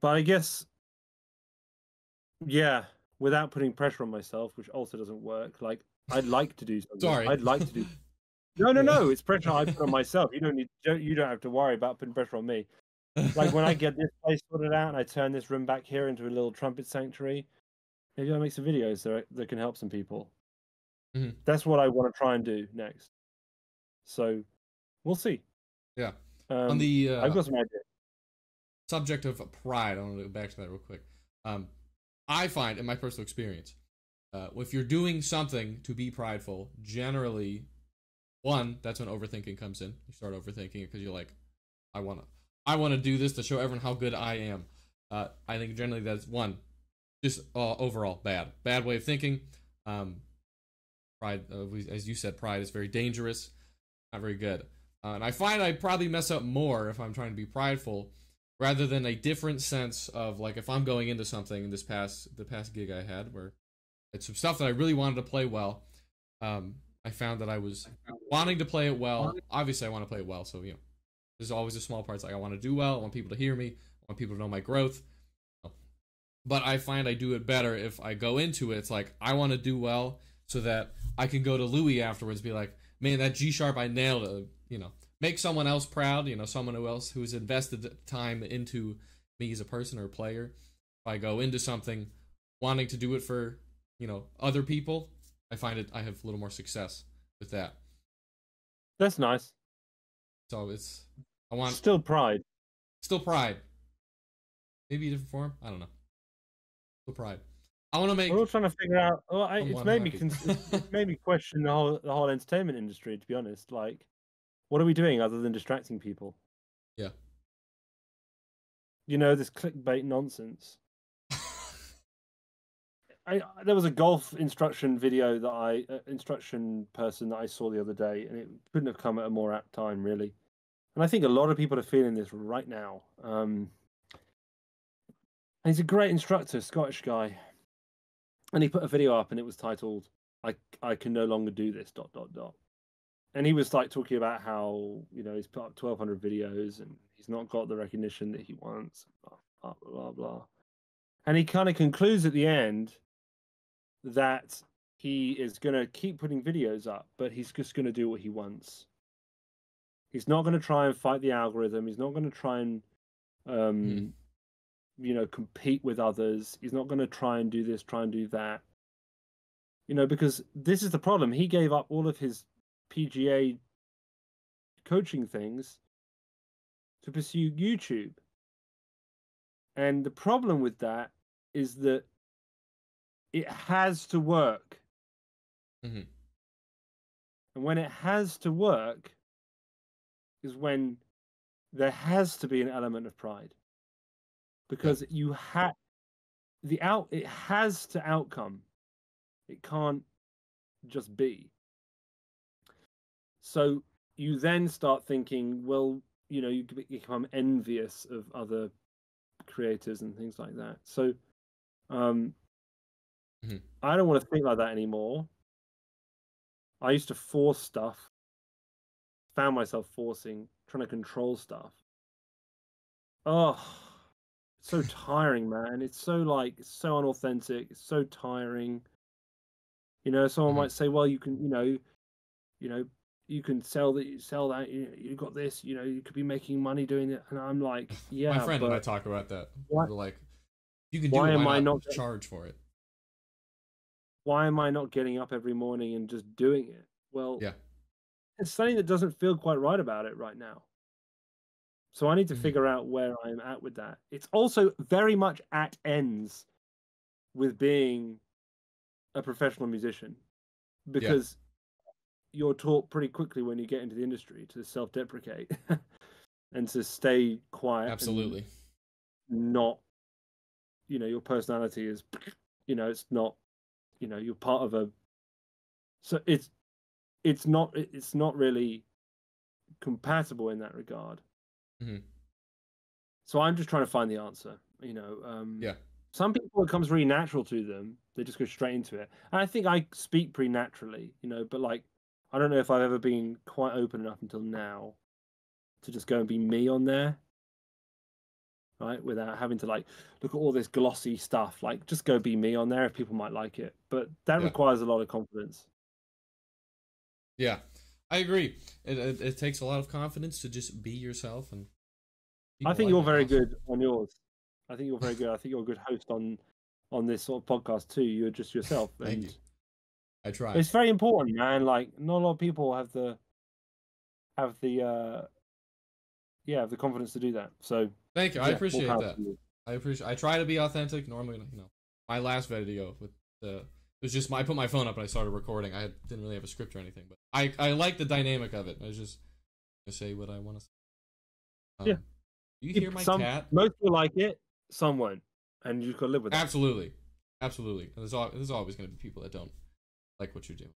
But I guess, yeah, without putting pressure on myself, which also doesn't work. Like I'd like to do something. Sorry. I'd like to do. No, no, no. It's pressure I put on myself. You don't need. Don't, you don't have to worry about putting pressure on me. Like when I get this place sorted out and I turn this room back here into a little trumpet sanctuary, maybe I'll make some videos that that can help some people. Mhm. That's what I want to try and do next. So, we'll see. Yeah. Um, On the uh, I've got some ideas. subject of pride, I want to go back to that real quick. Um, I find, in my personal experience, uh, if you're doing something to be prideful, generally, one, that's when overthinking comes in. You start overthinking it because you're like, I want to, I want to do this to show everyone how good I am. Uh, I think generally that's one, just uh, overall bad, bad way of thinking. Um, pride, uh, as you said, pride is very dangerous, not very good. Uh, and I find I probably mess up more if I'm trying to be prideful rather than a different sense of like if I'm going into something in this past the past gig I had where it's some stuff that I really wanted to play well. Um, I found that I was wanting to play it well. Obviously, I want to play it well, so you know, there's always a small parts like I want to do well. I want people to hear me. I want people to know my growth. But I find I do it better if I go into it. It's like I want to do well so that I can go to Louis afterwards, and be like, man, that G sharp I nailed it. You know, make someone else proud. You know, someone who else who's invested time into me as a person or a player. If I go into something wanting to do it for you know other people, I find it I have a little more success with that. That's nice. So it's I want Still pride. still pride. Maybe a different form. I don't know. Still pride. I want to make. We're all trying to figure out. Well, I, it's made me happy. it's made me question the whole the whole entertainment industry. To be honest, like, what are we doing other than distracting people? Yeah. You know this clickbait nonsense. I there was a golf instruction video that I uh, instruction person that I saw the other day, and it couldn't have come at a more apt time, really. And I think a lot of people are feeling this right now. Um, he's a great instructor, Scottish guy, and he put a video up, and it was titled "I I can no longer do this." Dot dot dot. And he was like talking about how you know he's put up twelve hundred videos and he's not got the recognition that he wants. Blah blah blah. blah. And he kind of concludes at the end that he is going to keep putting videos up, but he's just going to do what he wants. He's not going to try and fight the algorithm. He's not going to try and, um, you know, compete with others. He's not going to try and do this, try and do that. You know, because this is the problem. He gave up all of his PGA coaching things to pursue YouTube. And the problem with that is that it has to work. Mhm. And when it has to work is when there has to be an element of pride. Because you have the out it has to outcome. It can't just be. So you then start thinking, well, you know, you become envious of other creators and things like that. So Um, Mhm. I don't want to think like that anymore. I used to force stuff, found myself forcing, trying to control stuff. Oh, so tiring, man. It's so like it's so unauthentic. It's so tiring. You know, someone Mhm. might say, "Well, you can, you know, you know, you can sell that, You sell that. You, you got this. You know, you could be making money doing it." And I'm like, "Yeah, My friend and I talk about that. We're like, you can do why it. am why I not not- charge for it? why am I not getting up every morning and just doing it?" Well, Yeah. it's something that doesn't feel quite right about it right now. So I need to Mhm. figure out where I'm at with that. It's also very much at ends with being a professional musician because you're taught pretty quickly when you get into the industry to self-deprecate and to stay quiet Absolutely. not you know your personality is you know it's not you know you're part of a so it's it's not it's not really compatible in that regard Mhm. so i'm just trying to find the answer you know um Yeah. some people it comes really natural to them they just go straight into it and i think i speak pretty naturally you know but like i don't know if i've ever been quite open enough until now to just go and be me on there right without having to like look at all this glossy stuff like just go be me on there if people might like it but that Yeah. requires a lot of confidence Yeah, I agree. It, it it takes a lot of confidence to just be yourself, and i think you're very good on yours i think you're very good i think you're a good host on on this sort of podcast too you're just yourself Thank and you. I try. it's very important man like not a lot of people have the have the uh yeah have the confidence to do that so Thank you. I appreciate that. I appreciate. I try to be authentic. Normally, you know, my last video with the it was just my, I put my phone up and I started recording. I didn't really have a script or anything, but I I like the dynamic of it. I was just gonna say what I want to say. Um, Yeah. You If hear my some, cat? most people like it some won't and you gotta live with that Absolutely, absolutely. And There's al- there's always gonna be people that don't like what you're doing.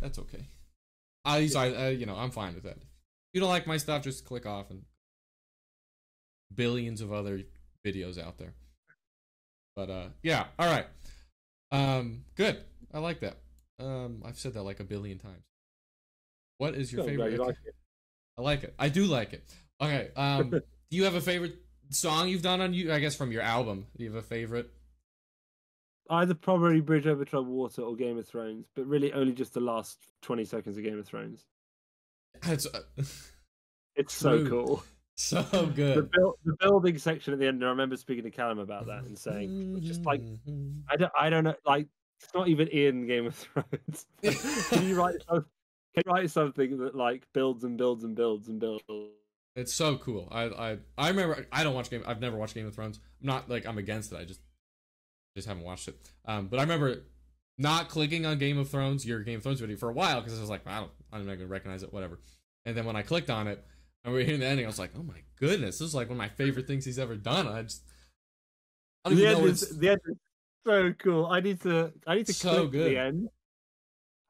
That's okay. I, you know I'm fine with that. If you don't like my stuff, just click off and billions of other videos out there. But uh, yeah, all right. Um, good. I like that. Um, I've said that like a billion times. What is your favorite? you like it. I like it. I do like it. Okay. Um, do you have a favorite song you've done on you? I guess from your album. Do you have a favorite? Either probably Bridge Over Troubled Water or Game of Thrones, but really only just the last 20 seconds of Game of Thrones. It's uh, It's so cool. so The, good. build, the building section at the end, I remember speaking to Callum about that and saying, just like, I don't, I don't know, like, it's not even in Game of Thrones. can you write can you write something that like builds and builds and builds and builds? It's so cool. I I I remember. I don't watch Game. I've never watched Game of Thrones. I'm not like I'm against it. I just just haven't watched it. Um, but I remember not clicking on Game of Thrones, your Game of Thrones video for a while because I was like, I don't, I'm not gonna recognize it, whatever. And then when I clicked on it and we are hearing the ending, I was like, oh my goodness, this is like one of my favorite things he's ever done. I just I don't The even know is, the end is so cool. I need to, I need to So clip good. the end.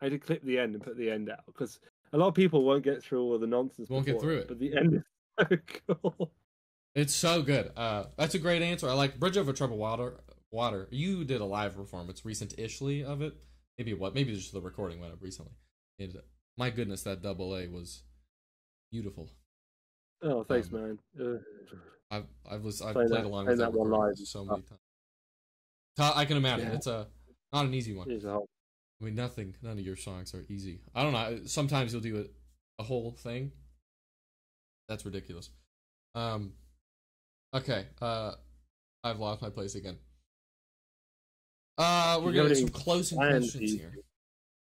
I need to clip the end and put the end out because a lot of people won't get through all the nonsense. Won't get through it. but the end is so cool. It's so good. Uh, that's a great answer. I like Bridge Over Troubled Water. Water. You did a live performance recent-ishly of it. Maybe what? Maybe just the recording went up recently. And my goodness, that double A was beautiful. Oh, thanks, Um, man. Uh, I've I've was I've played that- along with that, that one live so many times. I can imagine Yeah. it's a not an easy one. Here's a whole- I mean, nothing. None of your songs are easy. I don't know. Sometimes you'll do a, a whole thing. That's ridiculous. Um. Okay. Uh, I've lost my place again. Uh, we're gonna have some closing questions here.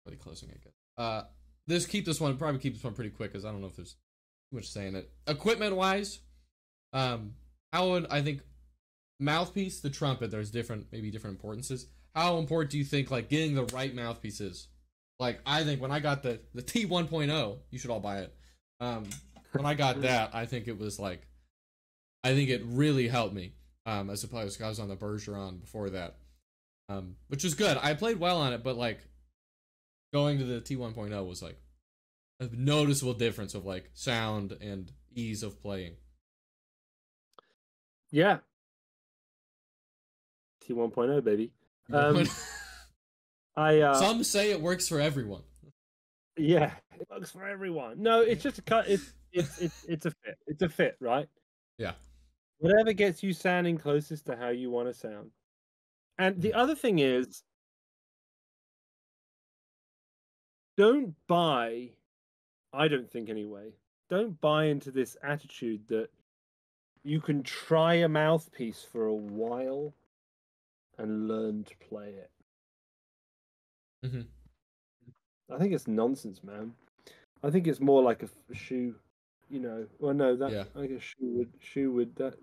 Pretty closing, I guess. Uh, this keep this one probably keep this one pretty quick because I don't know if there's too much saying it. Equipment wise, um, how would I think mouthpiece the trumpet? There's different maybe different importances. How important do you think like getting the right mouthpiece is? Like I think when I got the the T 1.0, you should all buy it. Um, when I got that, I think it was like, I think it really helped me. Um, as opposed, I was on the Bergeron before that, um, which was good. I played well on it, but like going to the T 1.0 was like a noticeable difference of like sound and ease of playing. Yeah. T1.0, baby. Um, I uh, Some say it works for everyone. yeah, it works for everyone. No, it's just a cut. It's it's it's it's a fit. It's a fit, right? Yeah. Whatever gets you sounding closest to how you want to sound. And the other thing is, don't buy. I don't think anyway. Don't buy into this attitude that you can try a mouthpiece for a while and learn to play it. Mhm. I think it's nonsense, man. I think it's more like a shoe, you know. Well, no, that Yeah. I guess shoe would shoe would that.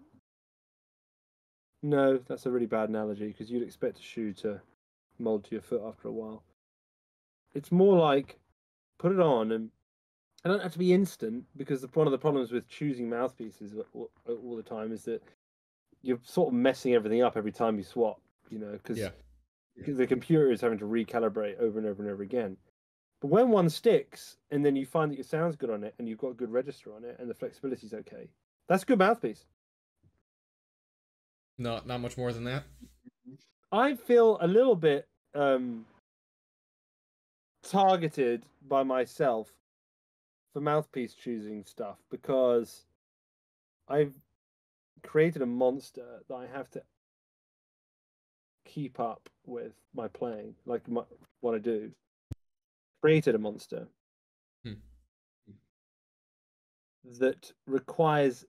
No, that's a really bad analogy because you'd expect a shoe to mold to your foot after a while. It's more like put it on and I don't have to be instant because the, one of the problems with choosing mouthpieces all, all the time is that you're sort of messing everything up every time you swap. You know, because Yeah. the computer is having to recalibrate over and over and over again. But when one sticks, and then you find that your sound's good on it, and you've got a good register on it, and the flexibility's okay, that's a good mouthpiece. Not not much more than that. I feel a little bit um, targeted by myself for mouthpiece choosing stuff because I've created a monster that I have to keep up with my playing, like my, what I do. Created a monster Hmm. that requires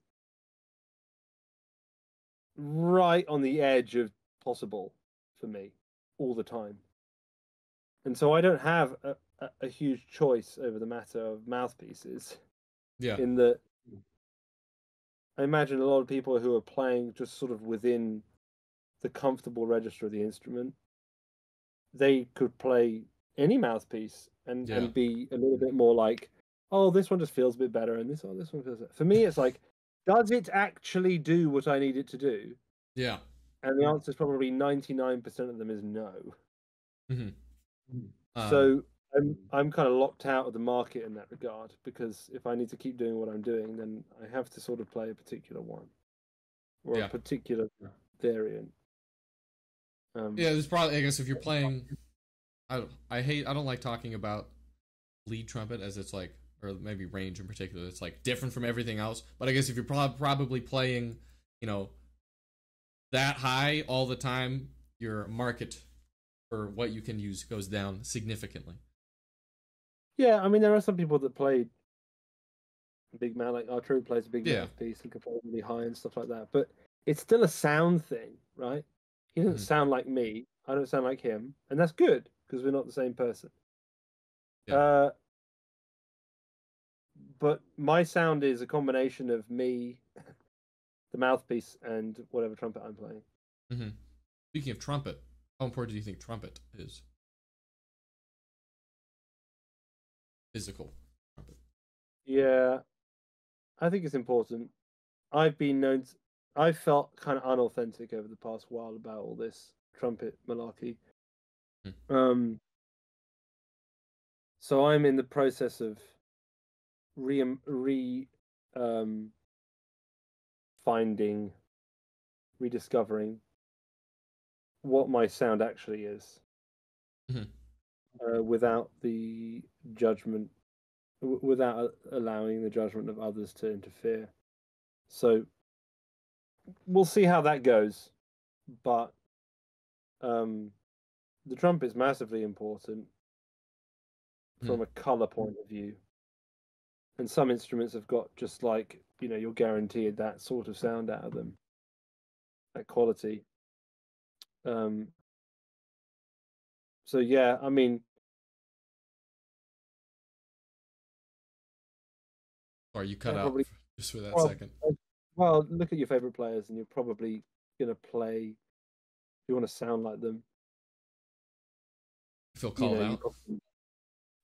right on the edge of possible for me all the time. And so I don't have a, a, a huge choice over the matter of mouthpieces Yeah. in that I imagine a lot of people who are playing just sort of within the comfortable register of the instrument, they could play any mouthpiece and, Yeah. and be a little bit more like, oh, this one just feels a bit better, and this oh, this one feels. For me, it's like, does it actually do what I need it to do? Yeah. And the answer is probably ninety nine percent of them is no. Um, so I'm I'm kind of locked out of the market in that regard because if I need to keep doing what I'm doing, then I have to sort of play a particular one or Yeah. a particular variant. Um, yeah, there's probably I guess if you're playing, I I hate I don't like talking about lead trumpet as it's like or maybe range in particular. It's like different from everything else. But I guess if you're prob- probably playing, you know, that high all the time, your market for what you can use goes down significantly. Yeah, I mean there are some people that play big man like Arturo plays a big Yeah. mouthpiece and can play really high and stuff like that. But it's still a sound thing, right? He doesn't Mhm. sound like me. I don't sound like him, and that's good because we're not the same person. Yeah. Uh, but my sound is a combination of me, the mouthpiece, and whatever trumpet I'm playing. hmm Speaking of trumpet, how important do you think trumpet is? Physical trumpet. Yeah, I think it's important. I've been known. To, I've felt kind of unauthentic over the past while about all this trumpet malarkey. Um. So I'm in the process of re re um finding, rediscovering what my sound actually is, Mhm. uh, without the judgment w- without allowing the judgment of others to interfere. So we'll see how that goes, but um, the trumpet's massively important from a color point of view. And some instruments have got just like you know you're guaranteed that sort of sound out of them, that quality. Um, so yeah, I mean, Or you cut Yeah, out probably- just for that well, second. Well, look at your favorite players, and you're probably gonna play. You want to sound like them. Feel You called know, you're out. probably,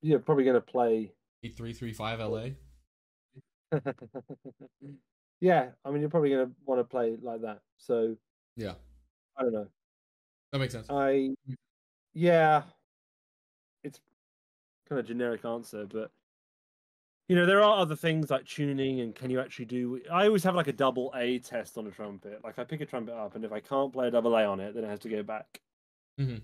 you're probably gonna play. Eight three three five LA. yeah, I mean, you're probably gonna want to play like that. So Yeah, I don't know. that makes sense. I, yeah, it's kind of generic answer, but you know, there are other things like tuning and can you actually do. I always have like a double A test on a trumpet. Like I pick a trumpet up, and if I can't play a double A on it, then it has to go back. Mm-hmm.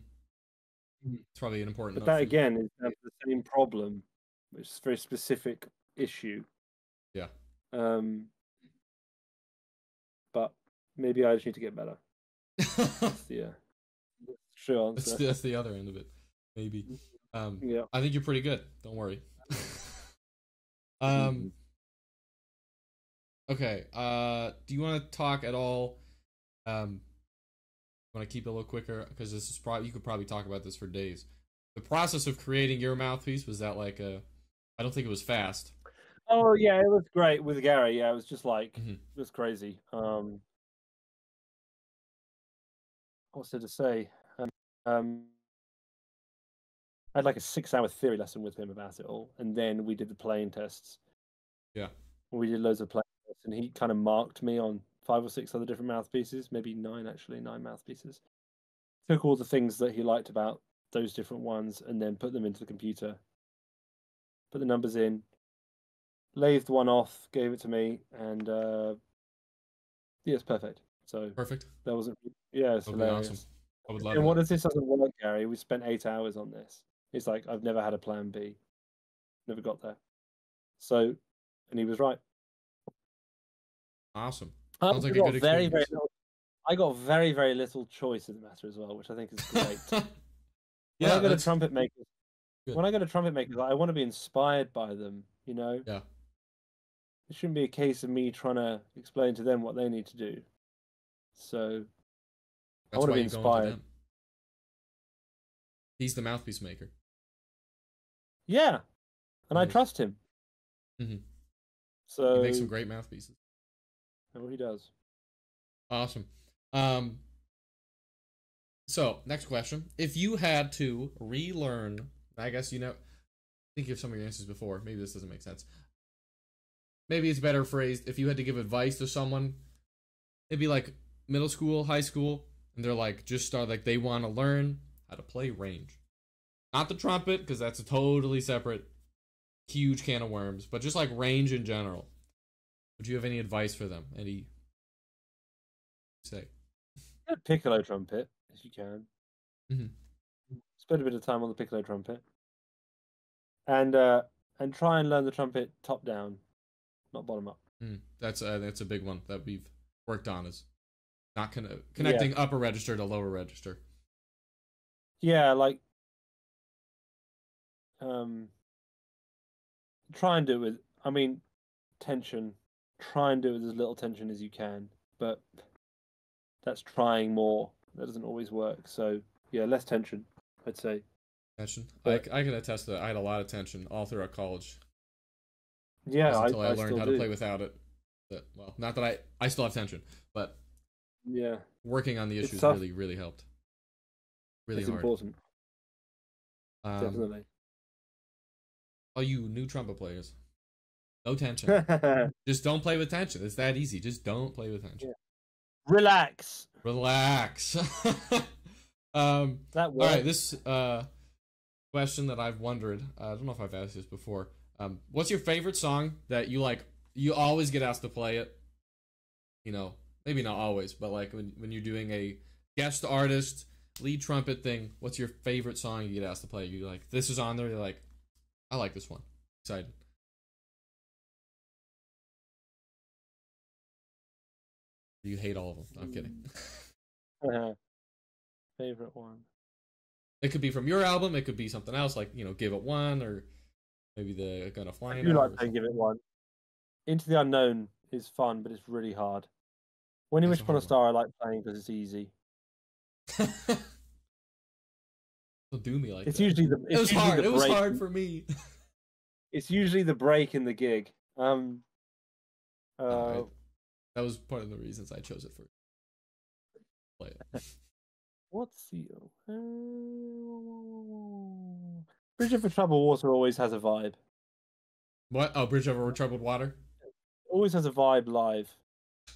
It's probably an important. But that again is the same problem, which is a very specific issue. Yeah. Um. But maybe I just need to get better. that's the, uh, true answer. That's, that's the other end of it. Maybe. Um, yeah. I think you're pretty good. Don't worry. Mm-hmm. um. Okay. Uh, do you want to talk at all? Um, want to keep it a little quicker because this is probably you could probably talk about this for days. The process of creating your mouthpiece was that like a, I don't think it was fast. Oh yeah, it was great with Gary. Yeah, it was just like Mhm. it was crazy. Um, what's there to say? Um, um, I had like a six-hour theory lesson with him about it all, and then we did the playing tests. Yeah. we did loads of playing tests, and he kind of marked me on five or six other different mouthpieces, maybe nine actually, nine mouthpieces. Took all the things that he liked about those different ones, and then put them into the computer. Put the numbers in, lathed one off, gave it to me, and uh, yeah, it's perfect. So Perfect. that wasn't. Yeah, it's That'd hilarious. awesome. I would love And what that. if this doesn't work, Gary? We spent eight hours on this. It's like I've never had a plan B. Never got there. So, and he was right. Awesome. I Sounds like a got good very, very little, I got very, very little choice in the matter as well, which I think is great. yeah, when yeah, I go to trumpet makers, good. when I go to trumpet makers, I want to be inspired by them. You know. Yeah. It shouldn't be a case of me trying to explain to them what they need to do. So that's wanna why be you go into inspired. them. He's the mouthpiece maker. Yeah, and I trust him. Mhm. So He makes some great mouthpieces. Oh, he does. Awesome. Um. So next question: If you had to relearn, I guess you know, I think of some of your answers before. Maybe this doesn't make sense. Maybe it's better phrased. If you had to give advice to someone, it'd be like middle school, high school, and they're like just start like they want to learn how to play range, not the trumpet because that's a totally separate, huge can of worms. But just like range in general. Would you have any advice for them? Any say? Piccolo trumpet if you can. Mhm. Spend a bit of time on the piccolo trumpet, and uh, and try and learn the trumpet top down, not bottom up. Mm, that's uh, that's a big one that we've worked on is not con- connecting upper register to lower register. Yeah, like um, try and do it with. I mean, tension. Try and do it with as little tension as you can, but that's trying more. That doesn't always work. So yeah, less tension. I'd say. Tension. But- I, I can attest that I had a lot of tension all throughout college. Yeah, I, until I, I learned how do. to play without it. But, well, not that I I still have tension, but Yeah, working on the issues really really helped. Really it's hard. important. Um, Definitely. All you new trumpet players, no tension. Just don't play with tension. It's that easy. Just don't play with tension. Relax. Relax. um. That All right, this uh, question that I've wondered. Uh, I don't know if I've asked this before. Um, what's your favorite song that you like? You always get asked to play it. You know, maybe not always, but like when when you're doing a guest artist lead trumpet thing. What's your favorite song you get asked to play? You like this is on there. You're like, I like this one. Excited. You hate all of them. I'm kidding. Mm. Uh-huh. Favorite one. It could be from your album. It could be something else, like you know, give it one, or maybe the gonna fly. I do like playing Give It One. Into the Unknown is fun, but it's really hard. When you wish upon a hard one. star, I like playing because it's easy. Don't do me like It's that. usually the. It's it was hard. It was hard for me. It's usually the break in the gig. Um. Uh, that was part of the reasons I chose it for. Play it. What's the uh, Bridge over Troubled Water always has a vibe. What? Oh, Bridge over Troubled Water. Always has a vibe live.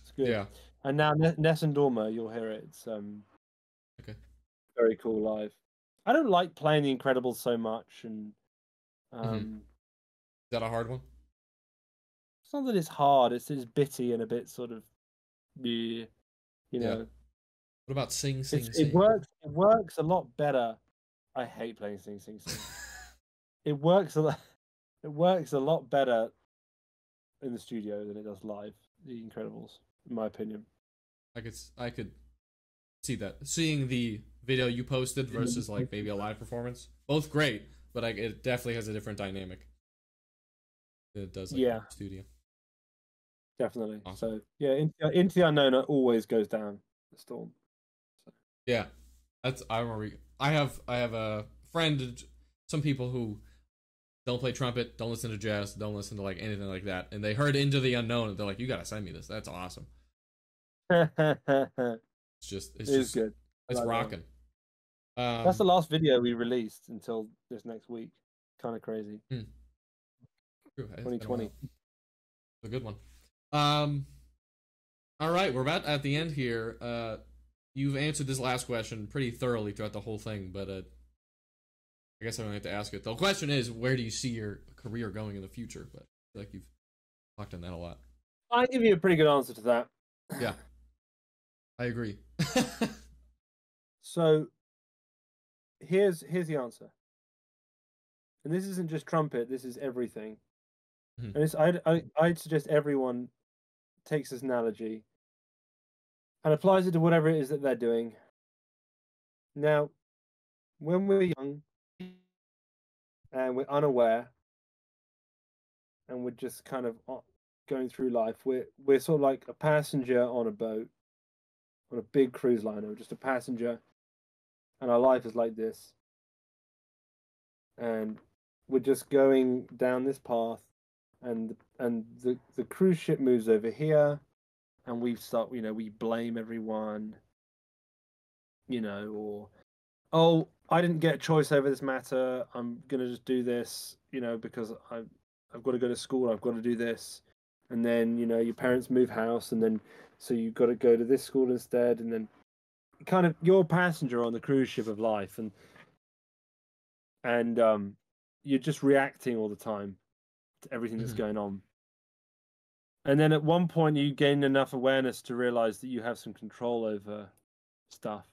It's good. Yeah. And now Ne- Nessun Dorma, you'll hear it. It's um Okay. very cool live. I don't like playing The Incredibles so much, and um Is that a hard one? it's not that it's hard. It's just bitty and a bit sort of, yeah, you Yeah. know. What about Sing Sing It's, Sing? it works. It works a lot better. I hate playing Sing Sing Sing. it works a lot. It works a lot better in the studio than it does live. The Incredibles, in my opinion. I could I could see that. Seeing the video you posted versus like maybe a live performance, both great, but like it definitely has a different dynamic. Than it does like Yeah. studio. Definitely. Awesome. So yeah, into, into the unknown always goes down the storm. Yeah, that's I remember. I have I have a friend, some people who don't play trumpet, don't listen to jazz, don't listen to like anything like that, and they heard Into the Unknown, and they're like, "You gotta send me this. That's awesome." it's just it's just good. It's like rocking. Um, That's the last video we released until this next week. Kind of crazy. true, it's a 2020. while. It's a good one. Um, all right, we're about at the end here. Uh, you've answered this last question pretty thoroughly throughout the whole thing, but uh, I guess I don't have to ask it. The question is, where do you see your career going in the future? But I feel like you've talked on that a lot. I give you a pretty good answer to that. Yeah, I agree. So here's here's the answer. And this isn't just trumpet, this is everything. Mhm. And it's I'd I, I'd suggest everyone takes this analogy and applies it to whatever it is that they're doing. Now, when we're young and we're unaware and we're just kind of going through life, we're we're sort of like a passenger on a boat, on a big cruise liner, just a passenger and our life is like this. And we're just going down this path and and the the cruise ship moves over here and we start you know we blame everyone you know or oh i didn't get a choice over this matter. I'm to just do this you know because i i've got to go to school i've got to do this. And then you know your parents move house and then so you've got to go to this school instead and then kind of you're a passenger on the cruise ship of life and and um you're just reacting all the time to everything that's Mhm. going on. And then at one point you gain enough awareness to realize that you have some control over stuff.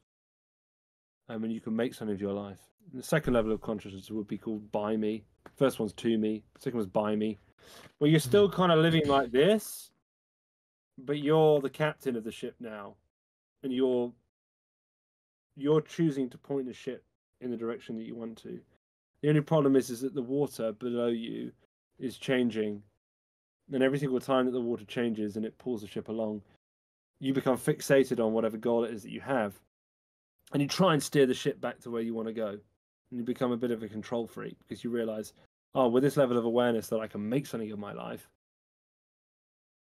Um, and you can make something of your life. The second level of consciousness would be called by me. First one's to me. Second one's by me. Where you're still kind of living like this but you're the captain of the ship now and you're you're choosing to point the ship in the direction that you want to. The only problem is is that the water below you is changing. And every single time that the water changes and it pulls the ship along, you become fixated on whatever goal it is that you have. And you try and steer the ship back to where you want to go. And you become a bit of a control freak because you realize, oh, with this level of awareness that I can make something of my life,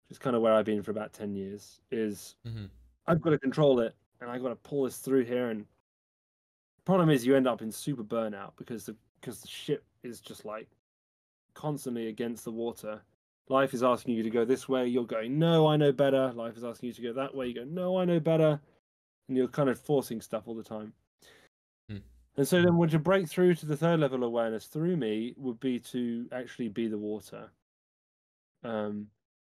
which is kind of where I've been for about 10 years, is hmm I've got to control it and I've got to pull this through here. And the problem is, you end up in super burnout because the because the ship is just like constantly against the water. Life is asking you to go this way. You're going, no, I know better. Life is asking you to go that way. You go, no, I know better. And you're kind of forcing stuff all the time. Hmm. And so then, would you break through to the third level of awareness through me would be to actually be the water. Um,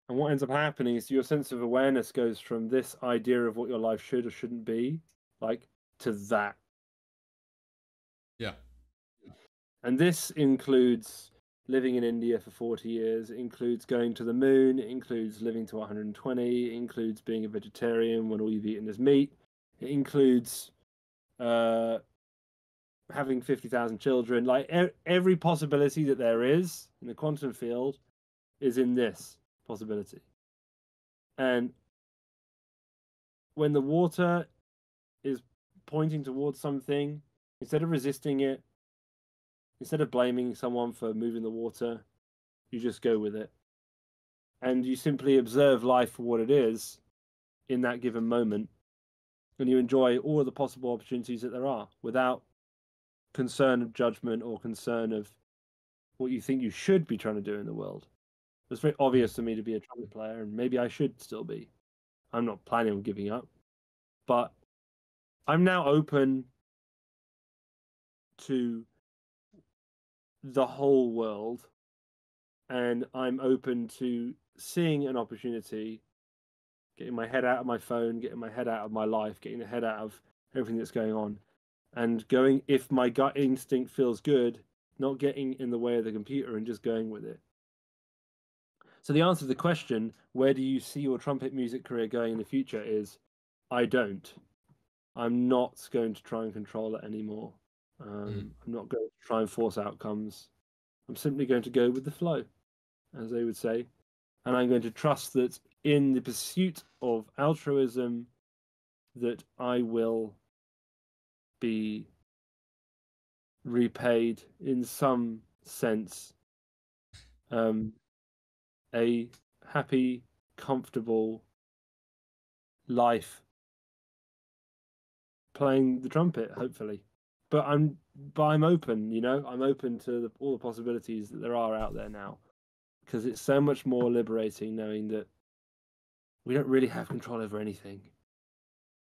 and what ends up happening is your sense of awareness goes from this idea of what your life should or shouldn't be, like, to that. Yeah. And this includes living in India for 40 years, it includes going to the moon, it includes living to 120, it includes being a vegetarian when all you've eaten is meat, it includes uh, having 50,000 children. Like, e- every possibility that there is in the quantum field is in this possibility. And when the water is pointing towards something, instead of resisting it, instead of blaming someone for moving the water, you just go with it. And you simply observe life for what it is in that given moment. And you enjoy all of the possible opportunities that there are without concern of judgment or concern of what you think you should be trying to do in the world. It's very obvious to me to be a trumpet mm. player, and maybe I should still be. I'm not planning on giving up, but I'm now open to the whole world and I'm open to seeing an opportunity, getting my head out of my phone, getting my head out of my life, getting the head out of everything that's going on, and going if my gut instinct feels good, not getting in the way of the computer and just going with it. So the answer to the question, where do you see your trumpet music career going in the future, is I don't. I'm not going to try and control it anymore. Um, Mm. I'm not going to try and force outcomes. I'm simply going to go with the flow, as they would say. And I'm going to trust that in the pursuit of altruism, that I will be repaid in some sense um, a happy, comfortable life playing the trumpet, hopefully. But I'm but I'm open, you know, I'm open to the, all the possibilities that there are out there now, because it's so much more liberating knowing that we don't really have control over anything.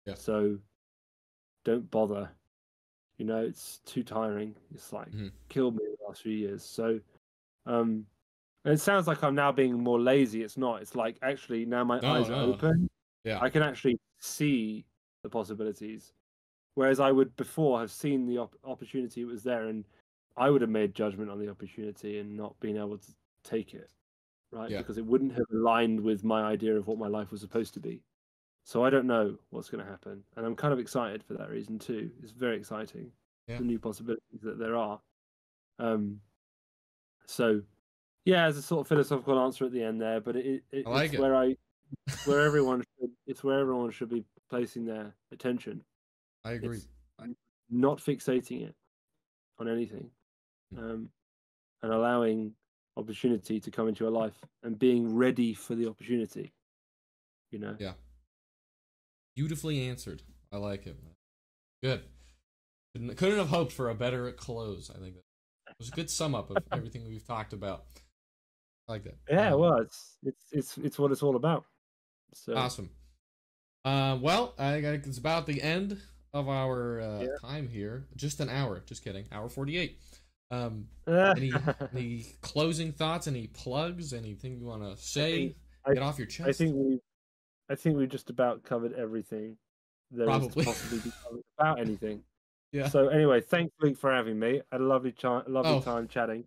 Yeah. So don't bother. You know, it's too tiring. It's like Mhm. killed me the last few years. So um and it sounds like I'm now being more lazy. It's not. It's like actually now my No, eyes are no. open. Yeah. I can actually see the possibilities. Whereas I would before have seen the op- opportunity was there and I would have made judgment on the opportunity and not been able to take it. Right? Yeah. Because it wouldn't have aligned with my idea of what my life was supposed to be. So I don't know what's going to happen. And I'm kind of excited for that reason too. It's very exciting. Yeah. The new possibilities that there are. Um so yeah, as a sort of philosophical answer at the end there, but it, it I like it's it. where I where everyone should, it's where everyone should be placing their attention, I agree. It's not fixating it on anything, Mm. um, and allowing opportunity to come into your life and being ready for the opportunity. You know, Yeah. Beautifully answered. I like it. Good. Couldn't, couldn't have hoped for a better close. I think that was a good sum up of everything we've talked about. I like that. yeah. Um, Well, it's it's it's it's what it's all about. So Awesome. Uh, well, I think it's about the end of our uh, Yeah. time here. Just an hour. Just kidding. Hour forty-eight. Um, any any closing thoughts? Any plugs? Anything you want to say? I- Get off your chest. I think we, I think we just about covered everything is Probably. to possibly be covered about anything. Yeah. So anyway, thanks Luke for having me. I had a lovely, chi- lovely Oh. time chatting.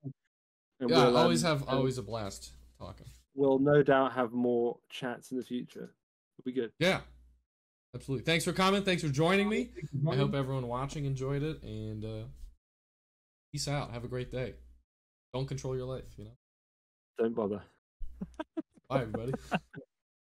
And yeah, we'll, always um, have always a blast talking. We'll no doubt have more chats in the future. It'll be good. Yeah, absolutely. Thanks for coming. Thanks for joining me. I hope everyone watching enjoyed it, and uh, peace out. Have a great day. Don't control your life. You know. Don't bother. Bye, everybody.